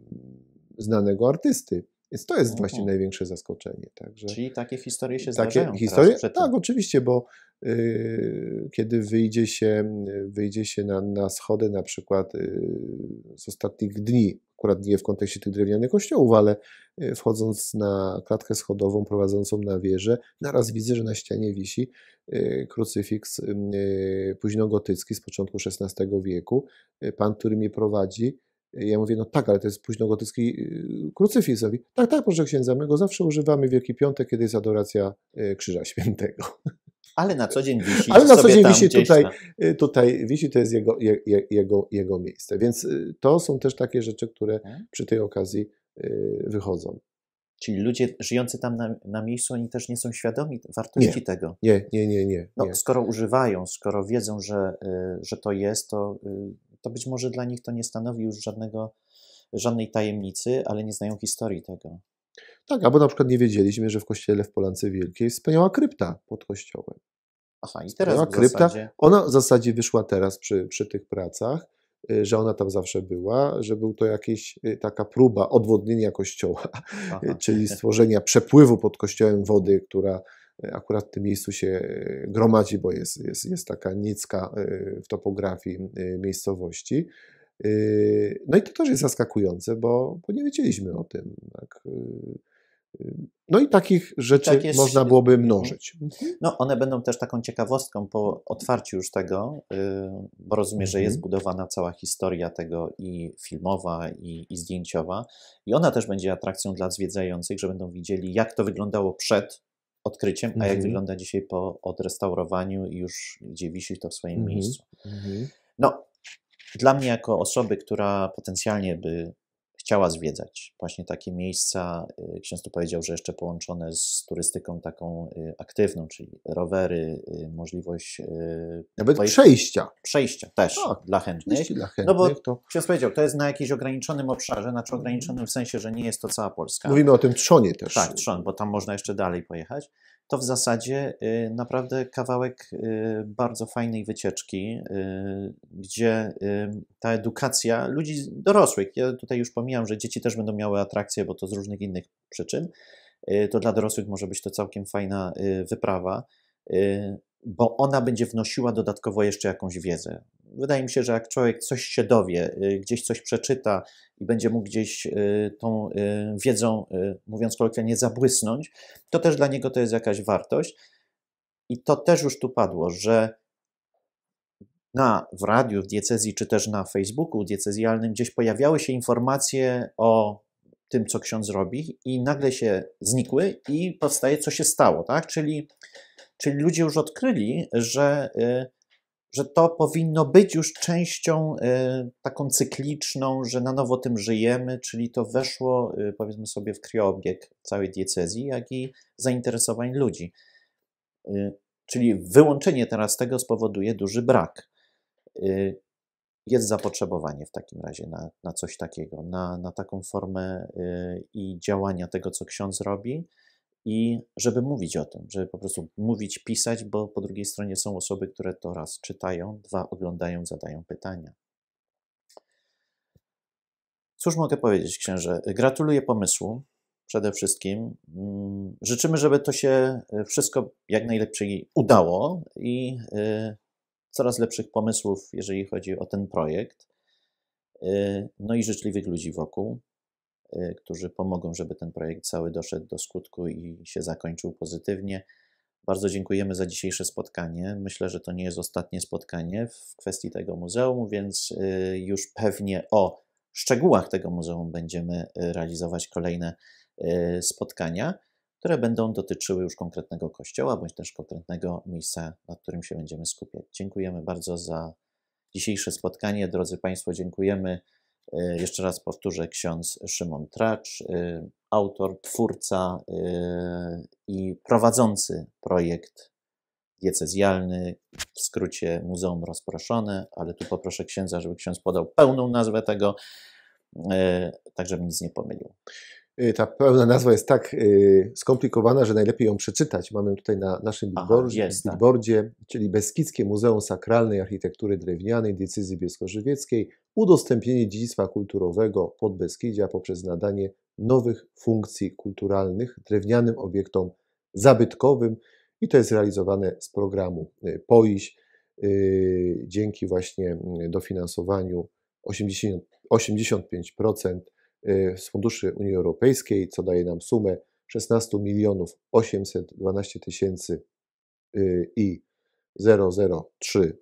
znanego artysty. Więc to jest właśnie Mhm. największe zaskoczenie. Także Czyli takie historie się takie zdarzają historie, tak, oczywiście, bo y, kiedy wyjdzie się, wyjdzie się na, na schody na przykład y, z ostatnich dni, akurat nie w kontekście tych drewnianych kościołów, ale y, wchodząc na klatkę schodową prowadzącą na wieżę, naraz widzę, że na ścianie wisi y, krucyfiks y, późnogotycki z początku XVI wieku. Y, Pan, który mnie prowadzi, ja mówię, no tak, ale to jest późnogotycki y, krucyfiks. Mówi, tak, tak, proszę księdza, my go zawsze używamy w Wielki Piątek, kiedy jest adoracja y, Krzyża Świętego. Ale na co dzień wisi. Ale na co dzień wisi tutaj, na- Y, Tutaj wisi, to jest jego, je, je- jego, jego miejsce. Więc to są też takie rzeczy, które Mhm. przy tej okazji wychodzą. Czyli ludzie żyjący tam na, na miejscu, oni też nie są świadomi wartości tego. Nie, nie, nie, nie. No, nie. skoro używają, skoro wiedzą, że, że to jest, to, to być może dla nich to nie stanowi już żadnego, żadnej tajemnicy, ale nie znają historii tego. Tak, albo na przykład nie wiedzieliśmy, że w kościele w Polance Wielkiej jest wspaniała krypta pod kościołem. Aha, i teraz Wspaniała w krypta. zasadzie... Ona w zasadzie wyszła teraz przy, przy tych pracach, y, że ona tam zawsze była, że był to jakaś y, taka próba odwodnienia kościoła, Aha. czyli stworzenia przepływu pod kościołem wody, która y, akurat w tym miejscu się y, gromadzi, bo jest, jest, jest taka nicka y, w topografii y, miejscowości. No i to też jest zaskakujące, bo, bo nie wiedzieliśmy o tym. Tak. No i takich rzeczy tak jest- można byłoby mnożyć. No, one będą też taką ciekawostką po otwarciu już tego, bo rozumiem, że jest Mhm. budowana cała historia tego i filmowa, i, i zdjęciowa. I ona też będzie atrakcją dla zwiedzających, że będą widzieli, jak to wyglądało przed odkryciem, a jak Mhm. wygląda dzisiaj po odrestaurowaniu i już gdzie wisi to w swoim Mhm. miejscu. Mhm. No, dla mnie jako osoby, która potencjalnie by chciała zwiedzać właśnie takie miejsca, y, ksiądz tu powiedział, że jeszcze połączone z turystyką taką y, aktywną, czyli rowery, y, możliwość Nawet przejścia. przejścia też Tak, dla chętnych. Dla No bo chętnych, to ksiądz powiedział, to jest na jakimś ograniczonym obszarze, znaczy ograniczonym w sensie, że nie jest to cała Polska. mówimy o tym trzonie też. Tak, trzon, bo tam można jeszcze dalej pojechać. To w zasadzie y, naprawdę kawałek y, bardzo fajnej wycieczki, y, gdzie ta edukacja ludzi dorosłych, ja tutaj już pomijam, że dzieci też będą miały atrakcje, bo to z różnych innych przyczyn, to dla dorosłych może być to całkiem fajna wyprawa, bo ona będzie wnosiła dodatkowo jeszcze jakąś wiedzę. Wydaje mi się, że jak człowiek coś się dowie, y, gdzieś coś przeczyta i będzie mógł gdzieś y, tą y, wiedzą, mówiąc kolokwialnie, zabłysnąć, to też dla niego to jest jakaś wartość. I to też już tu padło, że na, w radiu, w diecezji, czy też na Facebooku diecezjalnym gdzieś pojawiały się informacje o tym, co ksiądz robi i nagle się znikły i powstaje, co się stało, tak? Czyli, czyli ludzie już odkryli, że, y, że to powinno być już częścią y, taką cykliczną, że na nowo tym żyjemy, czyli to weszło, y, powiedzmy sobie, w krwiobieg całej diecezji, jak i zainteresowań ludzi. Y, Czyli wyłączenie teraz tego spowoduje duży brak. Jest zapotrzebowanie w takim razie na, na coś takiego, na, na taką formę i działania tego, co ksiądz robi, i żeby mówić o tym, żeby po prostu mówić, pisać, bo po drugiej stronie są osoby, które to raz czytają, dwa oglądają, zadają pytania. Cóż mogę powiedzieć, księże? Gratuluję pomysłu przede wszystkim. Mm, Życzymy, żeby to się y, wszystko jak najlepiej udało i y, coraz lepszych pomysłów, jeżeli chodzi o ten projekt. Y, No i życzliwych ludzi wokół, którzy pomogą, żeby ten projekt cały doszedł do skutku i się zakończył pozytywnie. Bardzo dziękujemy za dzisiejsze spotkanie. Myślę, że to nie jest ostatnie spotkanie w kwestii tego muzeum, więc y, już pewnie o szczegółach tego muzeum będziemy y, realizować kolejne y, spotkania, które będą dotyczyły już konkretnego kościoła bądź też konkretnego miejsca, nad którym się będziemy skupiać. Dziękujemy bardzo za dzisiejsze spotkanie. Drodzy Państwo, dziękujemy. Y, Jeszcze raz powtórzę, ksiądz Szymon Tracz, y, autor, twórca y, i prowadzący projekt diecezjalny, w skrócie Muzeum Rozproszone, ale tu poproszę księdza, żeby ksiądz podał pełną nazwę tego, tak żebym nic nie pomylił. Y, Ta pełna nazwa jest tak y, skomplikowana, że najlepiej ją przeczytać. Mamy tutaj na naszym Aha, billboardzie, jest, tak. czyli Beskidzkie Muzeum Sakralnej Architektury Drewnianej Decyzji Bielsko-Żywieckiej, udostępnienie dziedzictwa kulturowego Podbeskidzia poprzez nadanie nowych funkcji kulturalnych drewnianym obiektom zabytkowym i to jest realizowane z programu POIŚ dzięki właśnie dofinansowaniu 80, 85% z funduszy Unii Europejskiej, co daje nam sumę 16 milionów 812 tysięcy i 003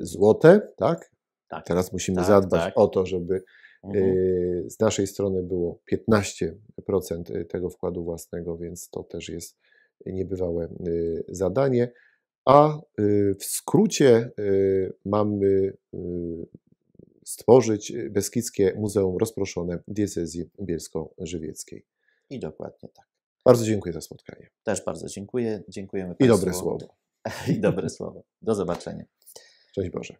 złote, tak? Tak. Teraz musimy Tak, zadbać tak. o to, żeby Mhm. y, z naszej strony było 15% tego wkładu własnego, więc to też jest niebywałe y, zadanie. A y, w skrócie y, mamy y, stworzyć Beskidzkie Muzeum Rozproszone Diecezji Bielsko-Żywieckiej. I dokładnie tak. Bardzo dziękuję za spotkanie. Też bardzo dziękuję. Dziękujemy I Państwu. dobre słowo. I dobre słowo. Do zobaczenia. Cześć Boże.